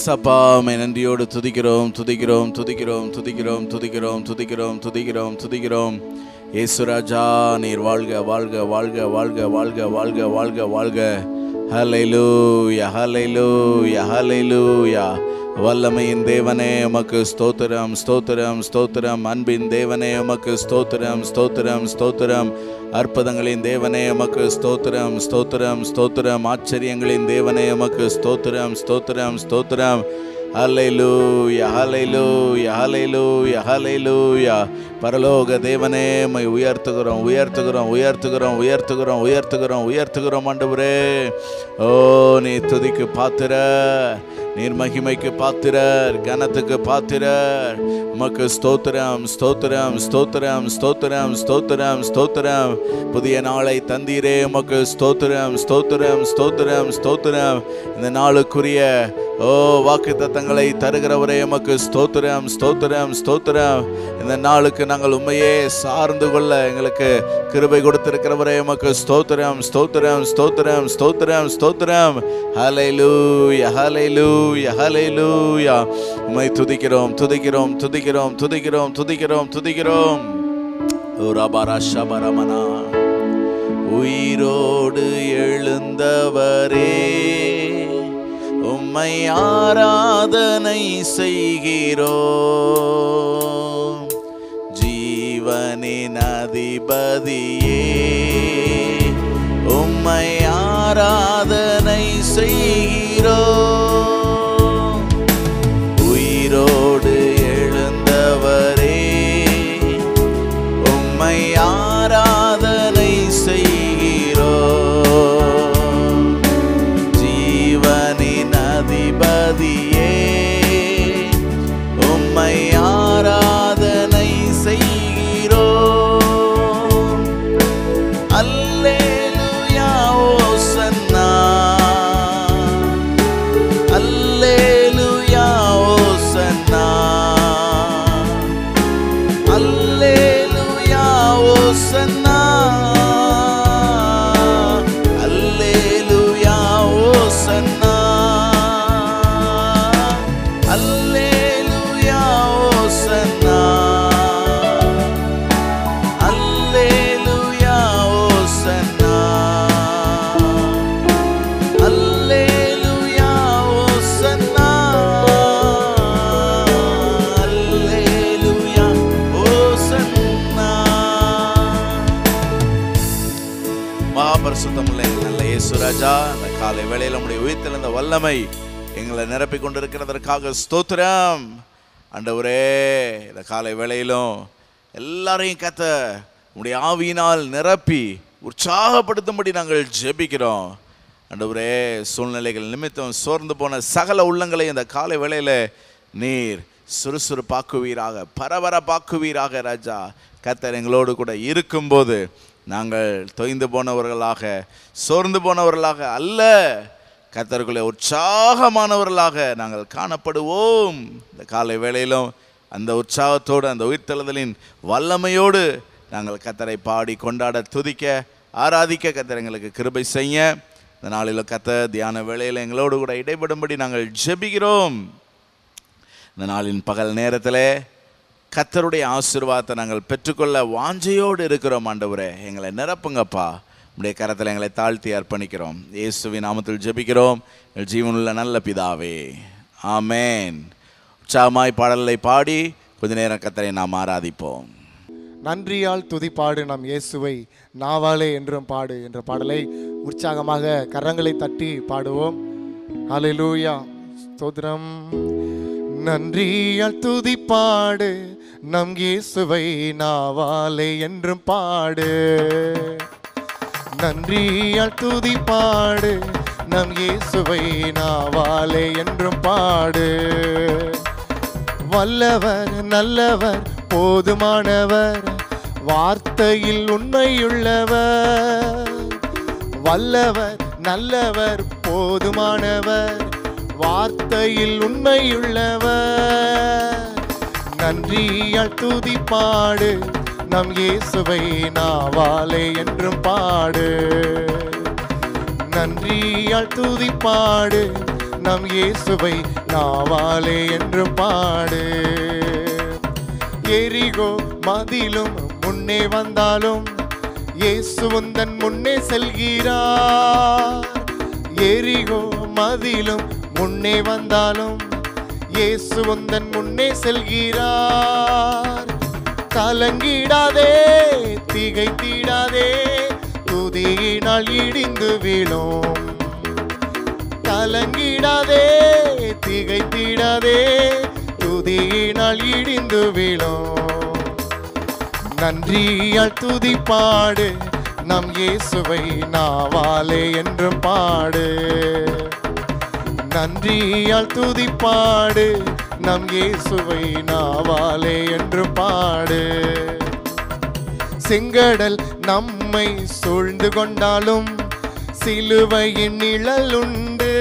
ஏசப்பா மை நன்றியோடு துதிக்கிறோம் துதிக்கிறோம் துதிக்கிறோம் துதிக்கிறோம் துதிக்கிறோம் துதிக்கிறோம் துதிக்கிறோம் துதிக்கிறோம். ஏசுராஜா நீர் வாழ்க வாழ்க வாழ்க வாழ்க வாழ்க வாழ்க வாழ்க வாழ்க. ஹலைலூ ஹலைலூயா ஹலைலூயா ஹலைலூயா வல்லமையின் தேவனே உமக்கு ஸ்தோத்திரம் ஸ்தோத்திரம் ஸ்தோத்திரம். அன்பின் தேவனே உமக்கு ஸ்தோத்திரம் ஸ்தோத்திரம் ஸ்தோத்திரம். அற்புதங்களின் தேவனே உமக்கு ஸ்தோத்திரம் ஸ்தோத்திரம் ஸ்தோத்திரம். ஆச்சரியங்களின் தேவனே உமக்கு ஸ்தோத்திரம் ஸ்தோத்திரம் ஸ்தோத்திரம். ஹalleluya ஹalleluya ஹalleluya ஹalleluya பரலோக தேவனே மை உயர்த்துகிறோம் உயர்த்துகிறோம் உயர்த்துகிறோம் உயர்த்துகிறோம் உயர்த்துகிறோம் உயர்த்துகிறோம் ஆண்டவரே. ஓ நீ துதிக்கு பாத்திர நீர் மகிமைக்கு பாத்திரர் கனத்துக்கு பாத்திரர். உமக்கு ஸ்தோத்திரம் ஸ்தோத்திரம் ஸ்தோத்திரம் ஸ்தோத்திரம் ஸ்தோத்திரம் ஸ்தோத்திரம். புதிய நாளை தந்தீரே உமக்கு ஸ்தோத்திரம் ஸ்தோத்திரம் ஸ்தோத்திரம் ஸ்தோத்திரம். இந்த நாளுக்குரிய ஓ வாக்கு ஆசீர்வாதங்களை தருகிறவரே எமக்கு ஸ்தோத்திரம் ஸ்தோத்திரம் ஸ்தோத்திரம். இந்த நாளுக்கு நாங்கள் உண்மையே சார்ந்து கொள்ள எங்களுக்கு கிருபை கொடுத்திருக்கிறவரே எமக்கு ஸ்தோத்திரம் ஸ்தோத்திரம் ஸ்தோத்திரம் ஸ்தோத்திரம் ஸ்தோத்திரம். ஹalleluya ஹalleluya ஹalleluya உண்மை துதிக்கிறோம் துதிக்கிறோம் துதிக்கிறோம் துதிக்கிறோம் துதிக்கிறோம் துதிக்கிறோம். ரபரா ஷபரமனா உயிரோடு எழுந்தவரே. உம்மை ஆராதனை செய்கிறோம் ஜீவனின் அதிபதியே உம்மை ஆராதனை செய்கிறோம் வல்லமை எங்களை நிரப்பிக் கொண்டிருக்கிறதற்காக ஸ்தோத்திரம். அண்டவரே இந்த காலை வேளையிலும் எல்லாரையும் கத்த உடைய ஆவியினால் நிரப்பி உற்சாகப்படுத்தும்படி நாங்கள் ஜெபிக்கிறோம். அண்டவரே சூழ்நிலைகள் நிமித்தம் சோர்ந்து போன சகல உள்ளங்களை இந்த காலை வேளையில் நீர் சுறுசுறுப்பாக்குவீராக பரபரப்பாக்குவீராக ராஜா. கத்தர் எங்களோடு கூட இருக்கும்போது நாங்கள் தொய்ந்து போனவர்களாக சோர்ந்து போனவர்களாக அல்ல. கத்தருக்குள்ளே உற்சாகமானவர்களாக நாங்கள் காணப்படுவோம். இந்த காலை வேளையிலும் அந்த உற்சாகத்தோடு அந்த உயிர்த்தெழுதலின் வல்லமையோடு நாங்கள் கத்தரை பாடி கொண்டாட துதிக்க ஆராதிக்க கத்தர் எங்களுக்கு கிருபை செய்ய. இந்த நாளில் கத்த தியான வேளையில் எங்களோடு கூட இடைபடும்படி நாங்கள் ஜெபிக்கிறோம். இந்த நாளின் பகல் நேரத்தில் கத்தருடைய ஆசீர்வாதத்தை நாங்கள் பெற்றுக்கொள்ள வாஞ்சையோடு இருக்கிறோம் ஆண்டவரே. எங்களை நிரப்புங்கப்பா. உடைய கரத்தில் எங்களை தாழ்த்தி அர்ப்பணிக்கிறோம். இயேசுவின் நாமத்தில் ஜெபிக்கிறோம். ஜீவனுள்ள நல்ல பிதாவே. ஆமேன். உற்சாகமாய் பாடலை பாடி கொஞ்ச நேரம் கத்தரை நாம் ஆராதிப்போம். நன்றியால் துதிப்பாடு நம் இயேசுவை. நாவாலே என்றும் பாடு என்ற பாடலை உற்சாகமாக கரங்களை தட்டி பாடுவோம். அலிலூயா ஸ்தோத்திரம். நன்றியால் துதிப்பாடு நம் இயேசுவை. நாவாலே என்றும் பாடு. நன்றியால் பாடு நம் இயேசுவை நாவாலே என்றும் பாடு. வல்லவர் நல்லவர் போதுமானவர் வார்த்தையில் உண்மையுள்ளவர். வல்லவர் நல்லவர் போதுமானவர் வார்த்தையில் உண்மையுள்ளவர். நன்றியால் பாடு நம் இயேசுவை நாவாலே என்றும் பாடு. நன்றியால் துதிப்பாடு நம் இயேசுவை நாவாலே என்று பாடு. எரிகோ மதிலும் முன்னே வந்தாலும் இயேசுந்தன் முன்னே செல்கிறார். எரிகோ மதிலும் முன்னே வந்தாலும் இயேசுந்தன் முன்னே செல்கிறார். கலங்கிடாதே திகைத்திடாதே துதியினால் இடிந்து விழும். கலங்கிடாதே திகைத்திடாதே துதியினால் இடிந்து விழும். நன்றியால் துதி பாடு நம் இயேசுவை நாவாலே என்று பாடு. நன்றியால் துதி பாடு நம் இயேசுவை நாவாலே என்று பாடு. செங்கடல் நம்மை சூழ்ந்து கொண்டாலும் சிலுவையின் நிழல் உண்டு.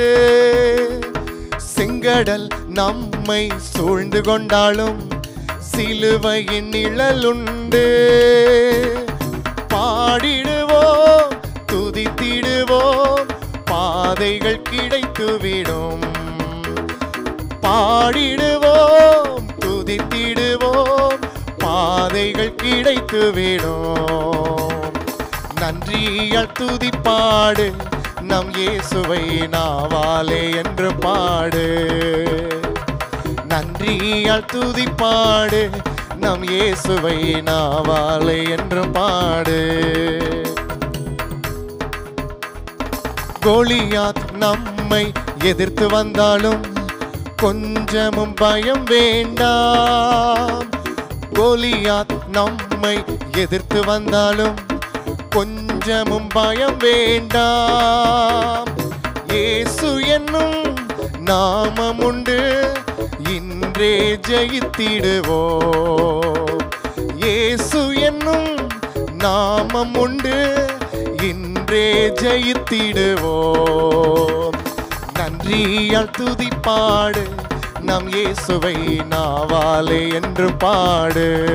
செங்கடல் நம்மை சூழ்ந்து கொண்டாலும் சிலுவையின் நிழல் உண்டு. பாடிடுவோம் துதித்திடுவோம் பாதைகள் கிடைத்துவிடும். பாடிடுவோம் துதித்திடுவோம் பாதைகள் கிடைத்துவிடும் நன்றியால் துதிப்பாடு நம் இயேசுவை நாவாலே என்று பாடு. நன்றியால் துதி பாடு நம் இயேசுவை நாவாலே என்று பாடு. கோலியாத் நம்மை எதிர்த்து வந்தாலும் கொஞ்சமும் பயம் வேண்டாம். கோலியாத் நம்மை எதிர்த்து வந்தாலும் கொஞ்சமும் பயம் வேண்டாம். இயேசு என்னும் நாமம் உண்டு இன்றே ஜெயித்திடுவோம். இயேசு என்னும் நாமம் உண்டு இன்றே ஜெயித்திடுவோம். நன்றியால் துதி பாடு நம் இயேசுவை நாவாலே என்று பாடு.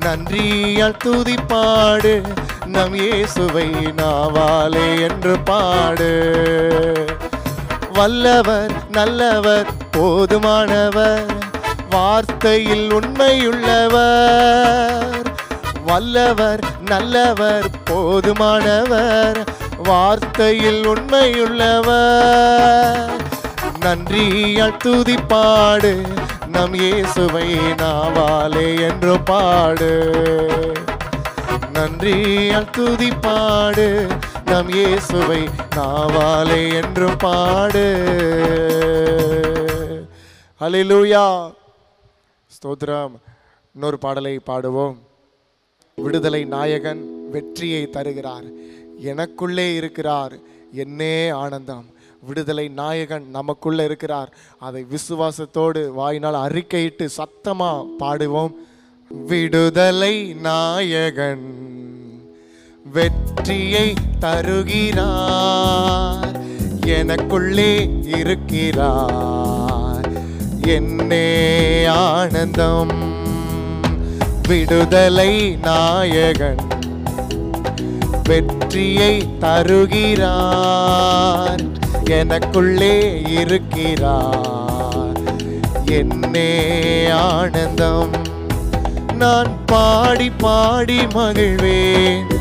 நன்றியால் துதி பாடு நம் இயேசுவை நாவாலே என்று பாடு. வல்லவர் நல்லவர் போதுமானவர். வார்த்தையில் உண்மையுள்ளவர். வல்லவர் நல்லவர் போதுமானவர். வார்த்தையில் உண்மையுள்ளவர். நன்றியால் துதி பாடு நம் இயேசுவை நாவாலே என்று பாடு. நன்றியால் துதி பாடு நம் இயேசுவை நாவாலே என்று பாடு. அலிலூயா ஸ்தோத்ரம் இன்னொரு பாடலை பாடுவோம். விடுதலை நாயகன் வெற்றியை தருகிறார். எனக்குள்ளே இருக்கிறார். என்னே ஆனந்தம். விடுதலை நாயகன் நமக்குள்ளே இருக்கிறார். அதை விசுவாசத்தோடு வாயினால் அறிக்கையிட்டு சத்தமாக பாடுவோம். விடுதலை நாயகன் வெற்றியை தருகிறார். எனக்குள்ளே இருக்கிறார். என்னே ஆனந்தம். விடுதலை நாயகன் வெற்றியை தருகிறார். எனக்குள்ளே இருக்கிறார். என்னே ஆனந்தம். நான் பாடி பாடி மகிழ்வேன்.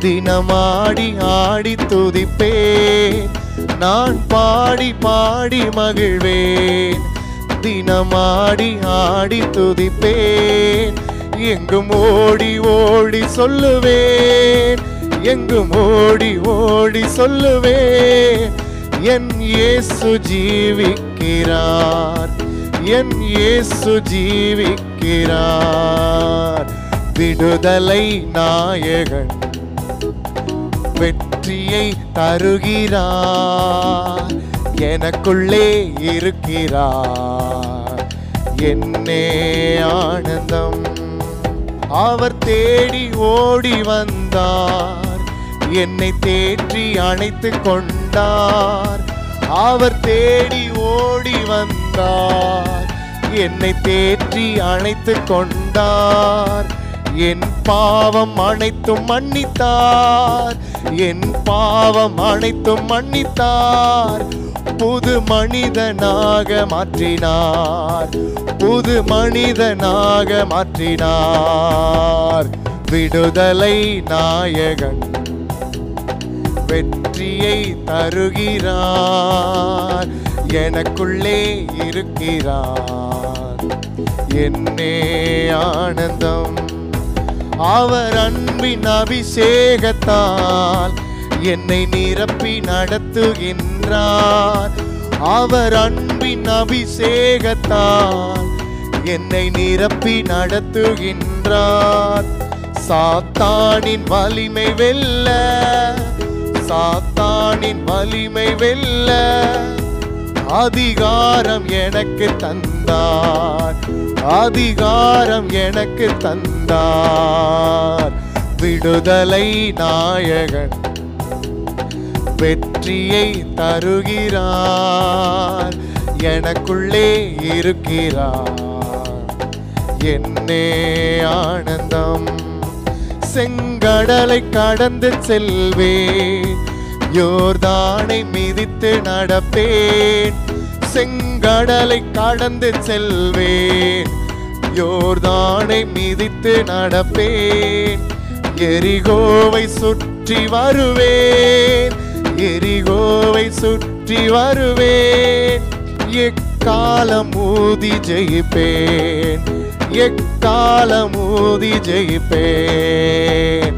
தினமாடி ஆடி துதிப்பேன். நான் பாடி பாடி மகிழ்வேன். தினமாடி ஆடி துதிப்பேன். எங்கும் ஓடி ஓடி சொல்லுவேன். எங்கும் ஓடி ஓடி சொல்லுவே என் இயேசு ஜீவிக்கிறார் என் இயேசு ஜீவிக்கிறார். விடுதலை நாயகன் வெற்றியை தருகிறார் எனக்குள்ளே இருக்கிறார். என்னே ஆனந்தம் அவர் தேடி ஓடி வந்தார். என்னை தேற்றி அணைத்து கொண்டார். அவர் தேடி ஓடி வந்தார். என்னை தேற்றி அணைத்து கொண்டார். என் பாவம் அனைத்தும் மன்னித்தார். என் பாவம் அனைத்தும் மன்னித்தார். புது மனிதனாக மாற்றினார். புது மனிதனாக மாற்றினார். விடுதலை நாயகன். வெற்றியை தருகிறார். எனக்குள்ளே இருக்கிறார். என்னே ஆனந்தம். அவர் அன்பின் அபிஷேகத்தால் என்னை நிரப்பி நடத்துகின்றார். அவர் அன்பின் அபிஷேகத்தால் என்னை நிரப்பி நடத்துகின்றார். சாத்தானின் வலிமை வெல்ல சாத்தானின் வலிமை வெல்ல அதிகாரம் எனக்கு தந்தார். அதிகாரம் எனக்கு தந்தார். விடுதலை நாயகன் வெற்றியை தருகிறார். எனக்குள்ளே இருக்கிறார். என்னே ஆனந்தம் செங்கடலை கடந்து செல்வேன். யோர்தானை மிதித்து நடப்பேன். செங்கடலை கடந்து செல்வேன். யோர்தானை மிதித்து நடப்பேன். எரிகோவை சுற்றி வருவேன். எரிகோவை சுற்றி வருவேன். எக்காலம் ஊதி ஜெயிப்பேன். எக்காலம் ஊதி ஜெயிப்பேன்.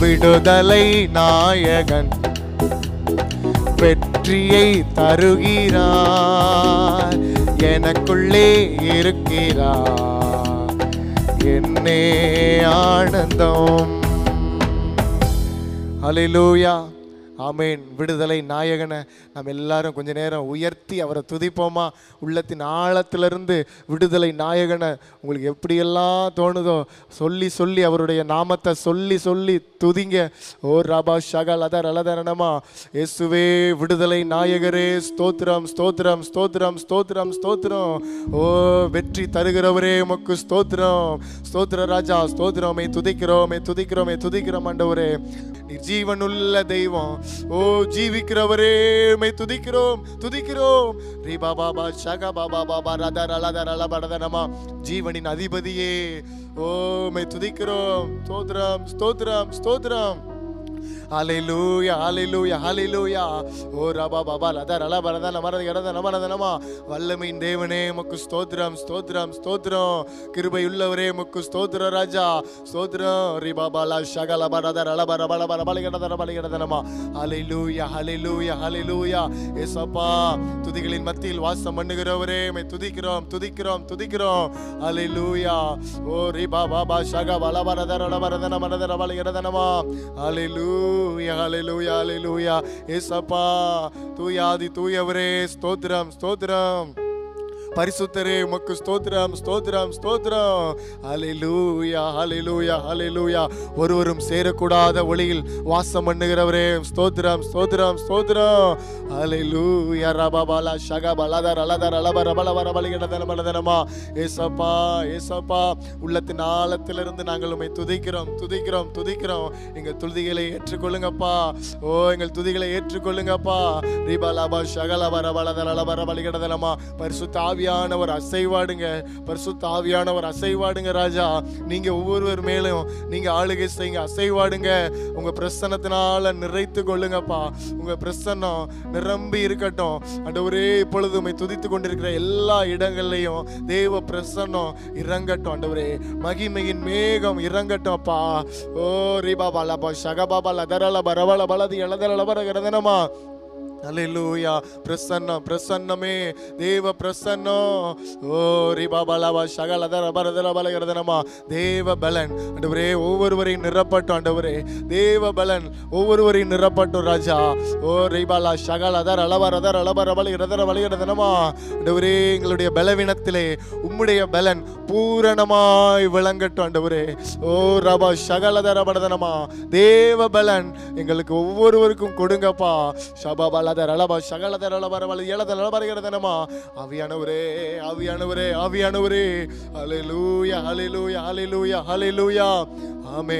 விடுதலை நாயகன் வெற்றியை தருகிறார். எனக்குள்ளே இருக்கிறார். என்னே ஆனந்தம். அலிலூயா ஆமேன். விடுதலை நாயகனை நம்ம எல்லாரும் கொஞ்ச நேரம் உயர்த்தி அவரை துதிப்போமா? உள்ளத்தின் ஆழத்திலிருந்து விடுதலை நாயகனை உங்களுக்கு எப்படியெல்லாம் தோணுதோ சொல்லி சொல்லி அவருடைய நாமத்தை சொல்லி சொல்லி துதிங்க. ஓ ராபா ஷகல் அதர் அலதரணமா. இயேசுவே விடுதலை நாயகரே ஸ்தோத்திரம் ஸ்தோத்திரம் ஸ்தோத்திரம் ஸ்தோத்திரம் ஸ்தோத்திரம். ஓ வெற்றி தருகிறவரே உமக்கு ஸ்தோத்திரம். ஸ்தோத்திர ராஜா ஸ்தோத்திரமே துதிக்கிறோமே துதிக்கிறோமே துதிக்கிறோம் ஆண்டவரே. நீ ஜீவனுள்ள தெய்வம். ஓ ஜீவிக்கிறவரே மை துதிக்கிறோம் துதிக்கிறோம். ரீபா பாபா பா ஷகா பாபா பாபா ரதா ரலத ரல படதனமா ஜீவனின் அதிபதியே ஓ துதிக்கிறோம். ஸ்தோத்ரம் ஸ்தோத்ரம் ஸ்தோத்ரம். ஹalleluya ஹalleluya ஹalleluya ஓ ரபா பாபா லதா ரலா பரதா நமரத கடத நமரத நம வல்லமையின் தேவனே உமக்கு ஸ்தோத்திரம் ஸ்தோத்திரம் ஸ்தோத்திரம். கிருபையுள்ளவரே முக்கு ஸ்தோத்திர ராஜா. ஸ்தோத்திரம். ரி பாபா லா ஷகல பரத ரல பர பல பர பல கடத பல கடத நம. ஹalleluya ஹalleluya ஹalleluya ஏசப்பா துதிகளின் மத்தியில் வாசம் பண்ணுகிறவரே மை துதிக்கிறோம் துதிக்கிறோம் துதிக்கிறோம். ஹalleluya ஓ ரி பாபா பா ஷக பல பரத ரல பரத நமரத ரபல கடத நம ஹalleluya ஹalleluya ஹalleluya ஏசப்பா தூயாதி தூயவரே ஸ்தோத்திரம் ஸ்தோத்திரம் பரிசுத்தரே உமக்கு ஸ்தோத்திரம் ஸ்தோத்திரம் ஸ்தோத்திரம். ஹalleluya ஹalleluya லூயா ஒருவரும் சேரக்கூடாத ஒளியில் வாசம் பண்ணுகிறவரே. ஸ்தோத்திரம் ஸ்தோத்திரம் ஸ்தோத்திரம். ஹalleluya ரபபல ஷகபலதர அலதர அலபர பலவர பலிகடதன தனமா. ஏசப்பா ஏசப்பா உள்ளத்தின் ஆழத்திலிருந்து நாங்கள் உண்மை துதிக்கிறோம் துதிக்கிறோம் துதிக்கிறோம். எங்கள் துதிகளை ஏற்றுக்கொள்ளுங்கப்பா. ஓ எங்கள் துதிகளை ஏற்றுக்கொள்ளுங்கப்பா. ரீபலாபா ஷகலபர பலதர அலபர பலிகடதனமா பரிசுத்த ஆவியானவர் அசைவாடுங்க. பரிசுத்த ஆவியானவர் அசைவாடுங்க ராஜா. நீங்க ஒவ்வொருவர் மேலும் நீங்க ஆளுகை செய்யுங்க. அசைவாடுங்க. உங்க பிரசனத்தினால நிறைத்து கொள்ளுங்கப்பா. உங்க பிரசன்னம் நிரம்பி இருக்கட்டும். ஆண்டவரே இப்பொழுது உண்மை துதித்து கொண்டிருக்கிற எல்லா இடங்கள்லையும் தேவ பிரசன்னம் இறங்கட்டும். அண்டவரே மகிமையின் மேகம் இறங்கட்டும் அப்பா. ஓ ரீபாபா லபா ஷகபாபா லதரல பரவல பலதி பர பரகரதனமா அல்லேலூயா பிரசன்னம் பிரசன்னமே தேவ பிரசன்னம் ஓ ரிபாபலவா சகலதர பரதர பலகரதனமா தேவ பலன் ஆண்டவரே ஒவ்வொருவரையும் நிரப்பட்டும் ஆண்டவரே. தேவ பலன் ஒவ்வொருவரையும் நிரப்பட்டும் ராஜா. ஓ ரிபாலா சகலதர அளவரதர் அளபர பலகரதர பலகரதனமா ஆண்டவரே எங்களுடைய பலவீனத்திலே உம்முடைய பலன் பூரணமாய் விளங்கட்டும் ஆண்டவரே. ஓ ரபா சகலதர பரதனமா தேவ பலன் எங்களுக்கு ஒவ்வொருவருக்கும் கொடுங்கப்பா. ஷபாபல வலதர லப சகலதர லபர வல இளதர லபரகிறதனமா ஆவியானவரே ஆவியானவரே ஆவியானவரே ஹalleluya ஹalleluya ஹalleluya ஹalleluya. ஆமே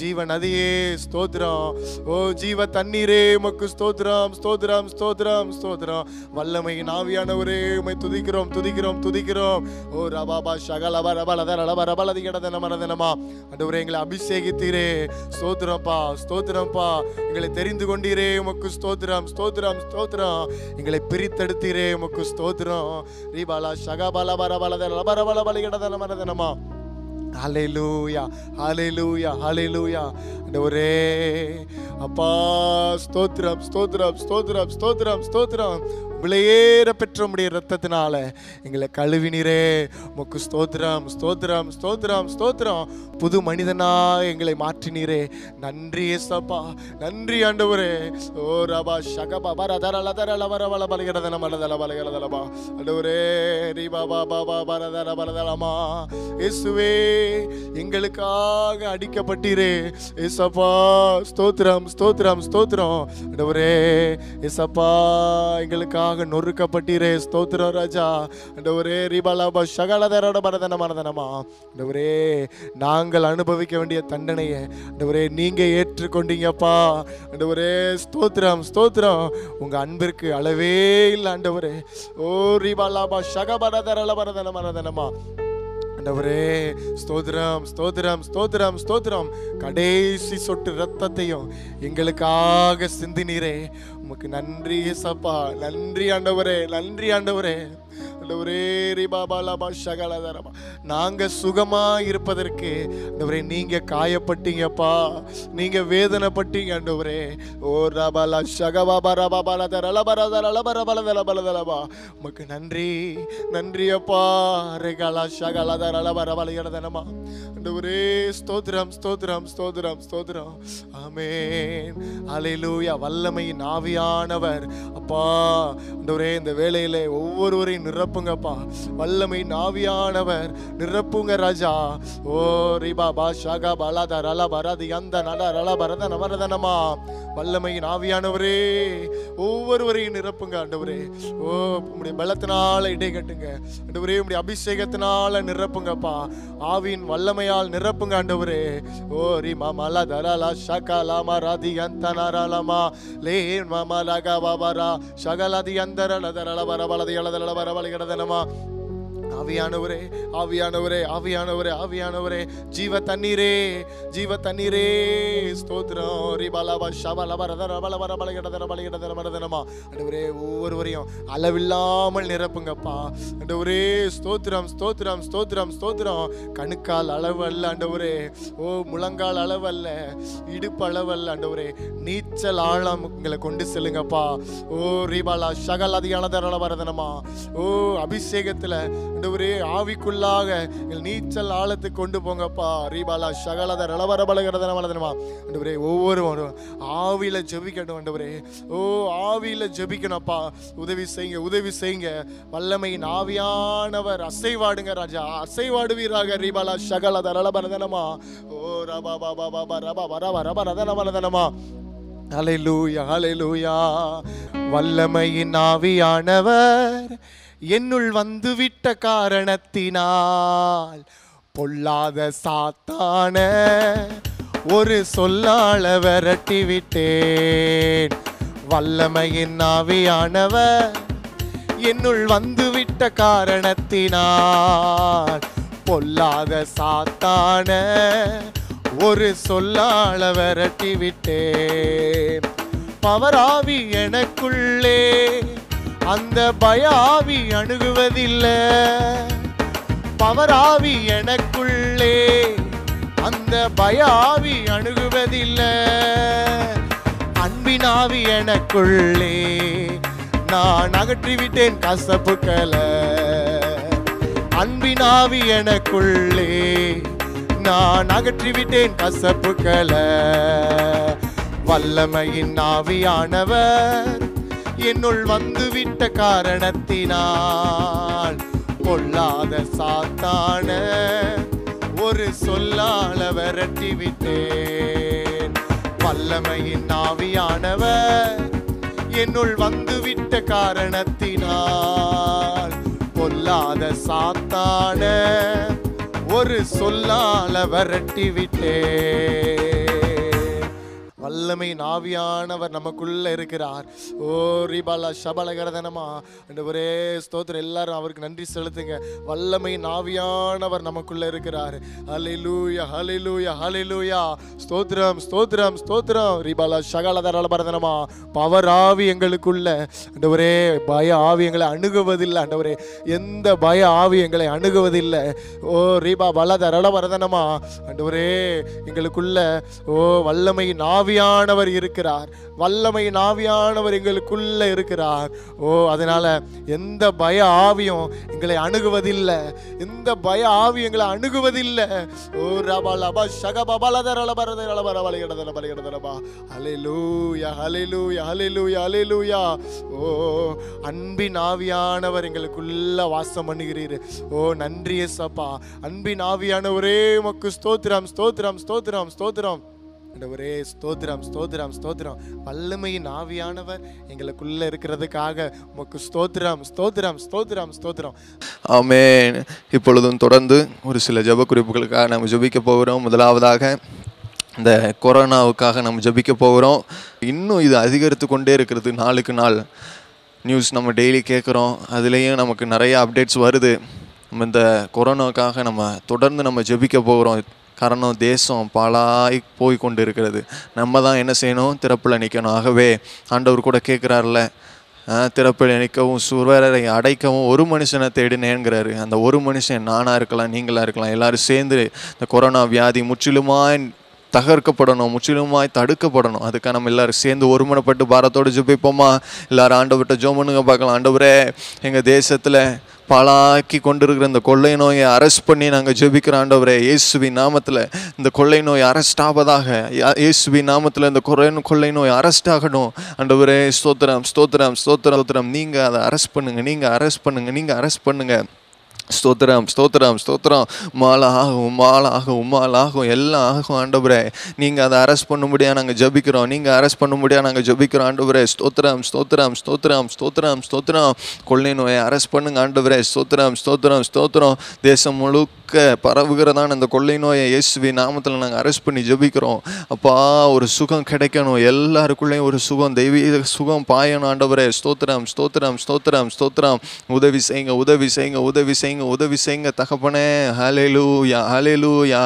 ஜீவ நதியே ஸ்தோத்ரம். ஓ ஜீவ தண்ணீரே உமக்கு ஸ்தோத்ரம் ஸ்தோத்ரம் ஸ்தோத்ரம் ஸ்தோத்ரம். வல்லமையின் ஆவியானவரே உமை துதிக்கிறோம் துதிக்கிறோம் துதிக்கிறோம். ஓ ரபாபா சகலப ரபலத ரலப ரபலதி கடதன மரதனமா ஆண்டவரே எங்களை அபிஷேகித்தீரே. ஸ்தோத்திரம்ப்பா ஸ்தோத்திரம்ப்பா எங்களை தெரிந்து கொண்டீரே உமக்கு ஸ்தோத்திரம் ஸ்தோத்திரம் ஸ்தோத்திரம். எங்களை பிரித்தெடுத்தீரே உமக்கு ஸ்தோத்திரம். ரீபாலா சகபல பரபலத ரபர பலபலி கடதன மரதனமா ஹalleluya ஹalleluya ஹalleluya ஆண்டவரே அப்பா ஸ்தோத்ரம் ஸ்தோத்ரம் ஸ்தோத்ரம் ஸ்தோத்ரம் ஸ்தோத்ரம் விலையேற பெற்ற முடிய ரத்தத்தினால எங்களை கழுவினீரே. உமக்கு ஸ்தோத்ரம் ஸ்தோத்ரம் ஸ்தோத்ரம் ஸ்தோத்ரம் புது மனிதனா எங்களை மாற்றினீரே. நன்றி ஏசப்பா நன்றி ஆண்டவரே. ஓ ரபா ஷகபா பர தரல தரல வர வல பலகிறதன மலதல பலகிறதலமா ஆண்டவரே ரீ பாபா பாபா பரதர பரதலமா இசுவே எங்களுக்காக அடிக்கப்பட்டீரே. ஏசப்பா ஸ்தோத்திரம் ஸ்தோத்திரம் ஸ்தோத்திரம். அண்டவரே ஏசப்பா எங்களுக்காக நொறுக்கப்பட்டீரே. ஸ்தோத்திரம் ராஜா. அண்டவரே ரிபாலாபா சகலதரோட மரதன மரதனமா அண்டவரே நாங்கள் அனுபவிக்க வேண்டிய தண்டனையை அண்டவரே நீங்க ஏற்றுக்கொண்டீங்கப்பா அண்டவரே ஸ்தோத்திரம் ஸ்தோத்திரம். உங்க அன்பிற்கு அளவே இல்லை ஆண்டவரே. ஓ ரிபாலாபா சகபரதரல பரதன மரதனமா ஆண்டவரே ஸ்தோத்திரம் ஸ்தோத்ரம் ஸ்தோத்திரம் ஸ்தோத்திரம். கடைசி சொட்டு ரத்தத்தையும் எங்களுக்காக சிந்தினீரே. உமக்கு நன்றி சப்பா நன்றி ஆண்டவரே நன்றி ஆண்டவரே. ஆண்டவரே ரிபாபாலாபா நாங்க சுகமா இருப்பதற்கு அண்டவரே நீங்க காயப்பட்டீங்கப்பா நீங்க வேதனைப்பட்டீங்க அண்டவரே ஓ ரபாலா ஷகபாபா ரபாபாலா தரலபர தரலபர பலதல உமக்கு நன்றி நன்றி அப்பா. ரெகலா ஷகலா தரலபர பலகடதனமா ஆண்டவரே ஸ்தோத்ரம் ஸ்தோத்ரம் ஸ்தோத்திரம் ஸ்தோத்திரம் ஆமென். ஹalleluya. வல்லமையின் ஆவியானவர். அப்பா அண்டவரே இந்த வேளையிலே ஒவ்வொருவரையும் நிரப்புங்கப்பா. வல்லமையின் நாவியானவர் நிரப்புங்க ராஜா. ஓ ரிபா பா ஷாகா பாலாத ரல பரதி அந்த நட ரல பரத நவரதனமா வல்லமையின் ஆவியானவரே ஒவ்வொருவரையும் நிரப்புங்க ஆண்டவரே. ஓ உடைய பலத்தினால இடை கட்டுங்க. ஆண்டவரே உடைய அபிஷேகத்தினால நிரப்புங்கப்பா. ஆவியின் வல்லமையால் நிரப்புங்க ஆண்டவரே. ஓ ரி மாமலா தரலா ஷகா லாமா ராதி அந்த நரலமா லே மாமா லகா பாபாரா ஷகலாதி அந்த ரல தரல பரபலதி எலதல பரபலி கடதனமா ஆவியானவரே ஆவியானவரே ஆவியானவரே ஆவியானவரே. ஜீவ தண்ணீரே ஜீவ தண்ணீரே. ஸ்தோத்திரம். ரிபலப ஷபலப ரதரபல பரபல கிடதர பல கிடதர ஒவ்வொருவரையும் அளவில்லாமல் நிரப்புங்கப்பா. அண்டவரே ஸ்தோத்திரம் ஸ்தோத்திரம் ஸ்தோத்திரம் ஸ்தோத்திரம். கணுக்கால் அளவு அல்ல அண்டவரே ஓ முழங்கால் அளவு அல்ல இடுப்பு அளவு அல்ல அண்டவரே நீச்சல் ஆழம் உங்களை கொண்டு செல்லுங்கப்பா. ஓ ரிபாலா ஷகல் அதிகாலதரல வரதனமா ஓ அபிஷேகத்துல ஆண்டவரே ஆவிக்குள்ளாக எங்கள் நீச்சல் ஆழத்துக்கு கொண்டு போங்கப்பா. ரீபாலா ஷகலத ரலவரபலகிறதன வளதனமா ஆண்டவரே ஒவ்வொருவரும் ஆவியில ஜெபிக்கணும் ஆண்டவரே. ஓ ஆவியில ஜெபிக்கணும்ப்பா. உதவி செய்யுங்க உதவி செய்யுங்க. வல்லமையின் ஆவியானவர் அசைவாடுங்க ராஜா. அசைவாடுவீராக ரீபாலா ஷகலத ரளபரதனமா ஓ ரபா பாபா பாபா ரபா வரபா ரபா ரதன வலதனமா ஹalleluya ஹalleluya. வல்லமையின் ஆவியானவர் என்னுள் வந்துவிட்ட காரணத்தினால் பொல்லாத சாத்தான ஒரு சொல்லால விரட்டி விட்டேன் வல்லமையின் ஆவியானவர் என்னுள் வந்துவிட்ட காரணத்தினால் பொல்லாத சாத்தான ஒரு சொல்லால விரட்டி விட்டேன் பவராவி எனக்குள்ளே அந்த பயாவி அணுகுவதில்லை. பவராவி எனக்குள்ளே அந்த பயாவி அணுகுவதில்லை. அன்பினாவி எனக்குள்ளே நான் அகற்றிவிட்டேன் கசப்புக்களை அன்பினாவி எனக்குள்ளே நான் அகற்றிவிட்டேன் கசப்புக்களை வல்லமையின் ஆவியானவர் என்னுள் வந்துவிட்ட காரணத்தினால் பொல்லாத சாத்தான ஒரு சொல்லால விரட்டி விட்டேன் வல்லமையின் ஆவியானவர் என்னுள் வந்துவிட்ட காரணத்தினால் பொல்லாத சாத்தான ஒரு சொல்லால விரட்டி விட்டேன் வல்லமை நாவியானவர் நமக்குள்ள இருக்கிறார். ஓ ரீபாலா சபலகரதனமா. ஒரே ஸ்தோத்திரம். எல்லாரும் அவருக்கு நன்றி செலுத்துங்க. வல்லமை நாவியானவர் நமக்குள்ள இருக்கிறார். ஹalleluya ஹலிலூயா ஹலிலூயா ஸ்தோத்திரம் ஸ்தோத்திரம் ஸ்தோத்திரம். ரீபாலா சகலதரல பரதனமா பவர் ஆவி எங்களுக்குள்ள. ஆண்டவரே பய ஆவி எங்களை அணுகுவதில்லை. ஒரே எந்த பய ஆவி எங்களை அணுகுவதில்லை. ஓ ரீபா பலதரள வரதனமா ஒரே எங்களுக்குள்ள. ஓ வல்லமை ஆவியானவர் இருக்கிறார் வல்லமை நாவியானவர் எங்களுக்குள்ள இருக்கிறார் ஓ அதனால எந்த பய ஆவியும் எங்களை அணுகுவதில்லை எந்த பய ஆவி எங்களை அணுகுவதில்லை ஓ ரபா லபா ஷக பபலதரள பரதரள பரவலை இடதல பலி இடதலபா ஹalleluya ஹalleluya ஹalleluya ஓ அன்பின் ஆவியானவர் எங்களுக்குள்ள வாசம் பண்ணுகிறீர் ஓ நன்றி சப்பா அன்பின் ஆவியானவரே மக்கு ஸ்தோத்திரம் ஸ்தோத்திரம் ஸ்தோத்திரம் ஸ்தோத்திரம் ஆண்டவரே ஸ்தோத்திரம் ஸ்தோத்திரம் ஸ்தோத்திரம். வல்லமையின் ஆவியானவர் எங்களுக்குள்ள இருக்கிறதுக்காக உமக்கு ஸ்தோத்திரம் ஸ்தோத்திரம் ஸ்தோத்திரம் ஸ்தோத்திரம். ஆமென். இப்பொழுதும் தொடர்ந்து ஒரு சில ஜெப குறிப்புகளுக்காக நம்ம ஜெபிக்க போகிறோம். முதலாவதாக இந்த கொரோனாவுக்காக நம்ம ஜெபிக்க போகிறோம். இன்னும் இது அதிகரித்து கொண்டே இருக்கிறது. நாளுக்கு நாள் நியூஸ் நம்ம டெய்லி கேட்குறோம். அதுலேயும் நமக்கு நிறைய அப்டேட்ஸ் வருது. நம்ம இந்த கொரோனாவுக்காக நம்ம தொடர்ந்து நம்ம ஜெபிக்க போகிறோம். காரணம் தேசம் பாலாய் போய் கொண்டு இருக்கிறது நம்ம தான் என்ன செய்யணும்? திறப்பில் நிற்கணும் ஆகவே ஆண்டவர் கூட கேட்குறாருல திறப்பில் நிற்கவும் சுவரை அடைக்கவும் ஒரு மனுஷனை தேடினேங்கிறாரு அந்த ஒரு மனுஷன் நானாக இருக்கலாம் நீங்களாக இருக்கலாம் எல்லோரும் சேர்ந்து இந்த கொரோனா வியாதி முற்றிலுமாக தகர்க்கப்படணும் முற்றிலுமாய் தடுக்கப்படணும். அதுக்காக நம்ம எல்லாரும் சேர்ந்து ஒருமனப்பட்டு பாரத்தோடு ஜெபிப்போமா? எல்லாரும் ஆண்டவர்கிட்ட ஜோமனுங்க பார்க்கலாம். ஆண்டவரே எங்கள் தேசத்தில் பாலாக்கி கொண்டிருக்கிற இந்த கொள்ளை நோயை அரெஸ்ட் பண்ணி நாங்கள் ஜெபிக்கிற ஆண்டவரே இயேசுவி நாமத்தில் இந்த கொள்ளை நோய் அரெஸ்ட் ஆவதாக யா- இயேசுவி நாமத்தில் இந்த கொள்ளை கொள்ளை நோய் அரெஸ்ட் ஆகணும். ஆண்டவரே ஸ்தோத்திரம் ஸ்தோத்திரம் ஸ்தோத்திரம் ஸ்தோத்திரம். நீங்கள் அதை அரெஸ்ட் பண்ணுங்கள் நீங்கள் அரெஸ்ட் பண்ணுங்கள் நீங்கள் அரெஸ்ட் பண்ணுங்கள் ஸ்தோத்திரம் ஸ்தோத்திரம் ஸ்தோத்திரம். மாலை ஆகும் மாலை ஆகும் மாலை ஆகும் எல்லாம் ஆகும் ஆண்டபுரே நீங்கள் அதை அரெஸ்ட் பண்ண முடியா நாங்கள் ஜபிக்கிறோம். நீங்கள் அரெஸ்ட் பண்ண முடியா நாங்கள் ஜபிக்கிறோம் ஆண்டபுரே ஸ்தோத்திரம் ஸ்தோத்திரம் ஸ்தோத்திரம் ஸ்தோத்திரம் ஸ்தோத்திரம். கொள்ளை நோயை அரெஸ்ட் பண்ணுங்க ஆண்டபுரே ஸ்தோத்திரம் ஸ்தோத்திரம் ஸ்தோத்திரம். தேசம் முழு முழுக்க பரவுகிறதான இந்த கொள்ளை நோயை இயேசுவி நாமத்தில் நாங்கள் அரெஸ்ட் பண்ணி ஜபிக்கிறோம். அப்பா ஒரு சுகம் கிடைக்கணும். எல்லாருக்குள்ளேயும் ஒரு சுகம் தெய்வீக சுகம். பாயணும் ஆண்டவரே ஸ்தோத்திரம் ஸ்தோத்திரம் ஸ்தோத்திரம் ஸ்தோத்திரம். உதவி செய்யுங்க உதவி செய்யுங்க உதவி செய்யுங்க உதவி செய்யுங்க தகப்பனே. ஹalleluya யா ஹalleluya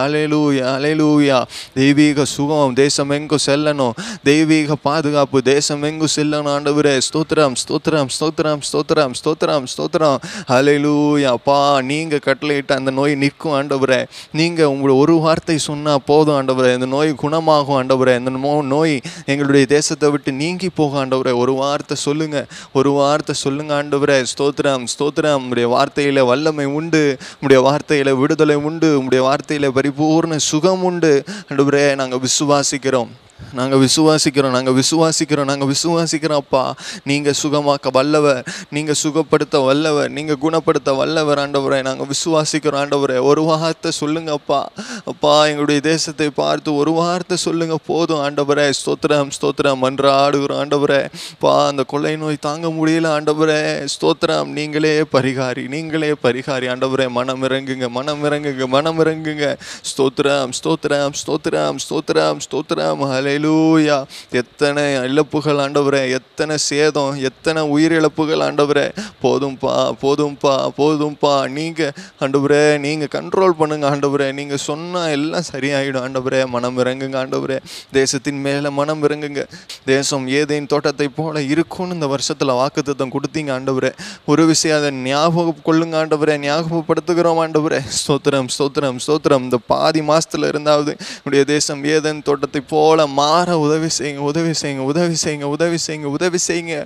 ஹalleluya தெய்வீக சுகம் தேசம் எங்கும் செல்லணும்? தெய்வீக பாதுகாப்பு தேசம் எங்கும் செல்லணும் ஆண்டவரே? ஸ்தோத்திரம் ஸ்தோத்திரம் ஸ்தோத்திரம் ஸ்தோத்திரம் ஸ்தோத்திரம் ஸ்தோத்திரம். ஹalleluya அப்பா நீங்கள் கட்டளையிட்ட அந்த நோய் நிற்கும் ஆண்டவரே. நீங்கள் உங்களை ஒரு வார்த்தை சொன்னால் போதும் ஆண்டவரே. இந்த நோய் குணமாகும் ஆண்டவரே. இந்த நோ- நோய் எங்களுடைய தேசத்தை விட்டு நீங்கி போக ஆண்டவரே. ஒரு வார்த்தை சொல்லுங்கள் ஒரு வார்த்தை சொல்லுங்க ஆண்டவரே. ஸ்தோத்ரம் ஸ்தோத்ரம் உடைய வார்த்தையில் வல்லமை உண்டு. உங்களுடைய வார்த்தையில் விடுதலை உண்டு. உங்களுடைய வார்த்தையில் பரிபூர்ண சுகம் உண்டு. ஆண்டவரே நாங்கள் விசுவாசிக்கிறோம். நாங்கள் விசுவாசிக்கிறோம் நாங்கள் விசுவாசிக்கிறோம் நாங்கள் விசுவாசிக்கிறோம் அப்பா. நீங்கள் சுகமாக்க வல்லவர். நீங்கள் சுகப்படுத்த வல்லவர். நீங்கள் குணப்படுத்த வல்லவர் ஆண்டவரே. நாங்கள் விசுவாசிக்கிறோம் ஆண்டவரே. ஒரு வார்த்தை சொல்லுங்கப்பா. அப்பா எங்களுடைய தேசத்தை பார்த்து ஒரு வார்த்தை சொல்லுங்க. போதும் ஆண்டவரே. ஸ்தோத்திரம் ஸ்தோத்திரம். மன்றாடுகிறோம் ஆண்டவரே. பா அந்த கொள்ளை நோய் தாங்க முடியல ஆண்டவரே. ஸ்தோத்திரம். நீங்களே பரிகாரி நீங்களே பரிகாரி. ஆண்டவரே மனம் இறங்குங்க மனம் இறங்குங்க மனம் இறங்குங்க. ஸ்தோத்திரம் ஸ்தோத்திரம் ஸ்தோத்திரம் ஸ்தோத்திரம் ஸ்தோத்திரம். ஹalleluya. எத்தனை இழப்புகள் ஆண்டவரே. எத்தனை சேதம் எத்தனை உயிரிழப்புகள் ஆண்டவரே. போதும்பா போதும்பா போதும்பா. நீங்கள் ஆண்டவரே நீங்கள் கண்ட்ரோல் பண்ணுங்க ஆண்டவரே. நீங்கள் சொன்னால் எல்லாம் சரியாயிடும் ஆண்டவரே. மனம் இறங்குங்க ஆண்டவரே. தேசத்தின் மேலே மனம் இறங்குங்க. தேசம் ஏதேன் தோட்டத்தை போல இருக்கும்னு இந்த வருஷத்தில் வாக்குத்தத்தம் கொடுத்தீங்க ஆண்டவரே. ஒரு விஷயம் அதை ஞாபகம் கொள்ளுங்க ஆண்டவரே. ஞாபகப்படுத்துகிறோம் ஆண்டவரே. ஸ்தோத்திரம் ஸ்தோத்திரம் ஸ்தோத்திரம். இந்த பாதி மாதத்தில் இருந்தாவது உடைய தேசம் ஏதேன் தோட்டத்தை போல மாற உதவி செய்யுங்க உதவி செய்யுங்க உதவி செய்யுங்க உதவி செய்யுங்க உதவி செய்யுங்க.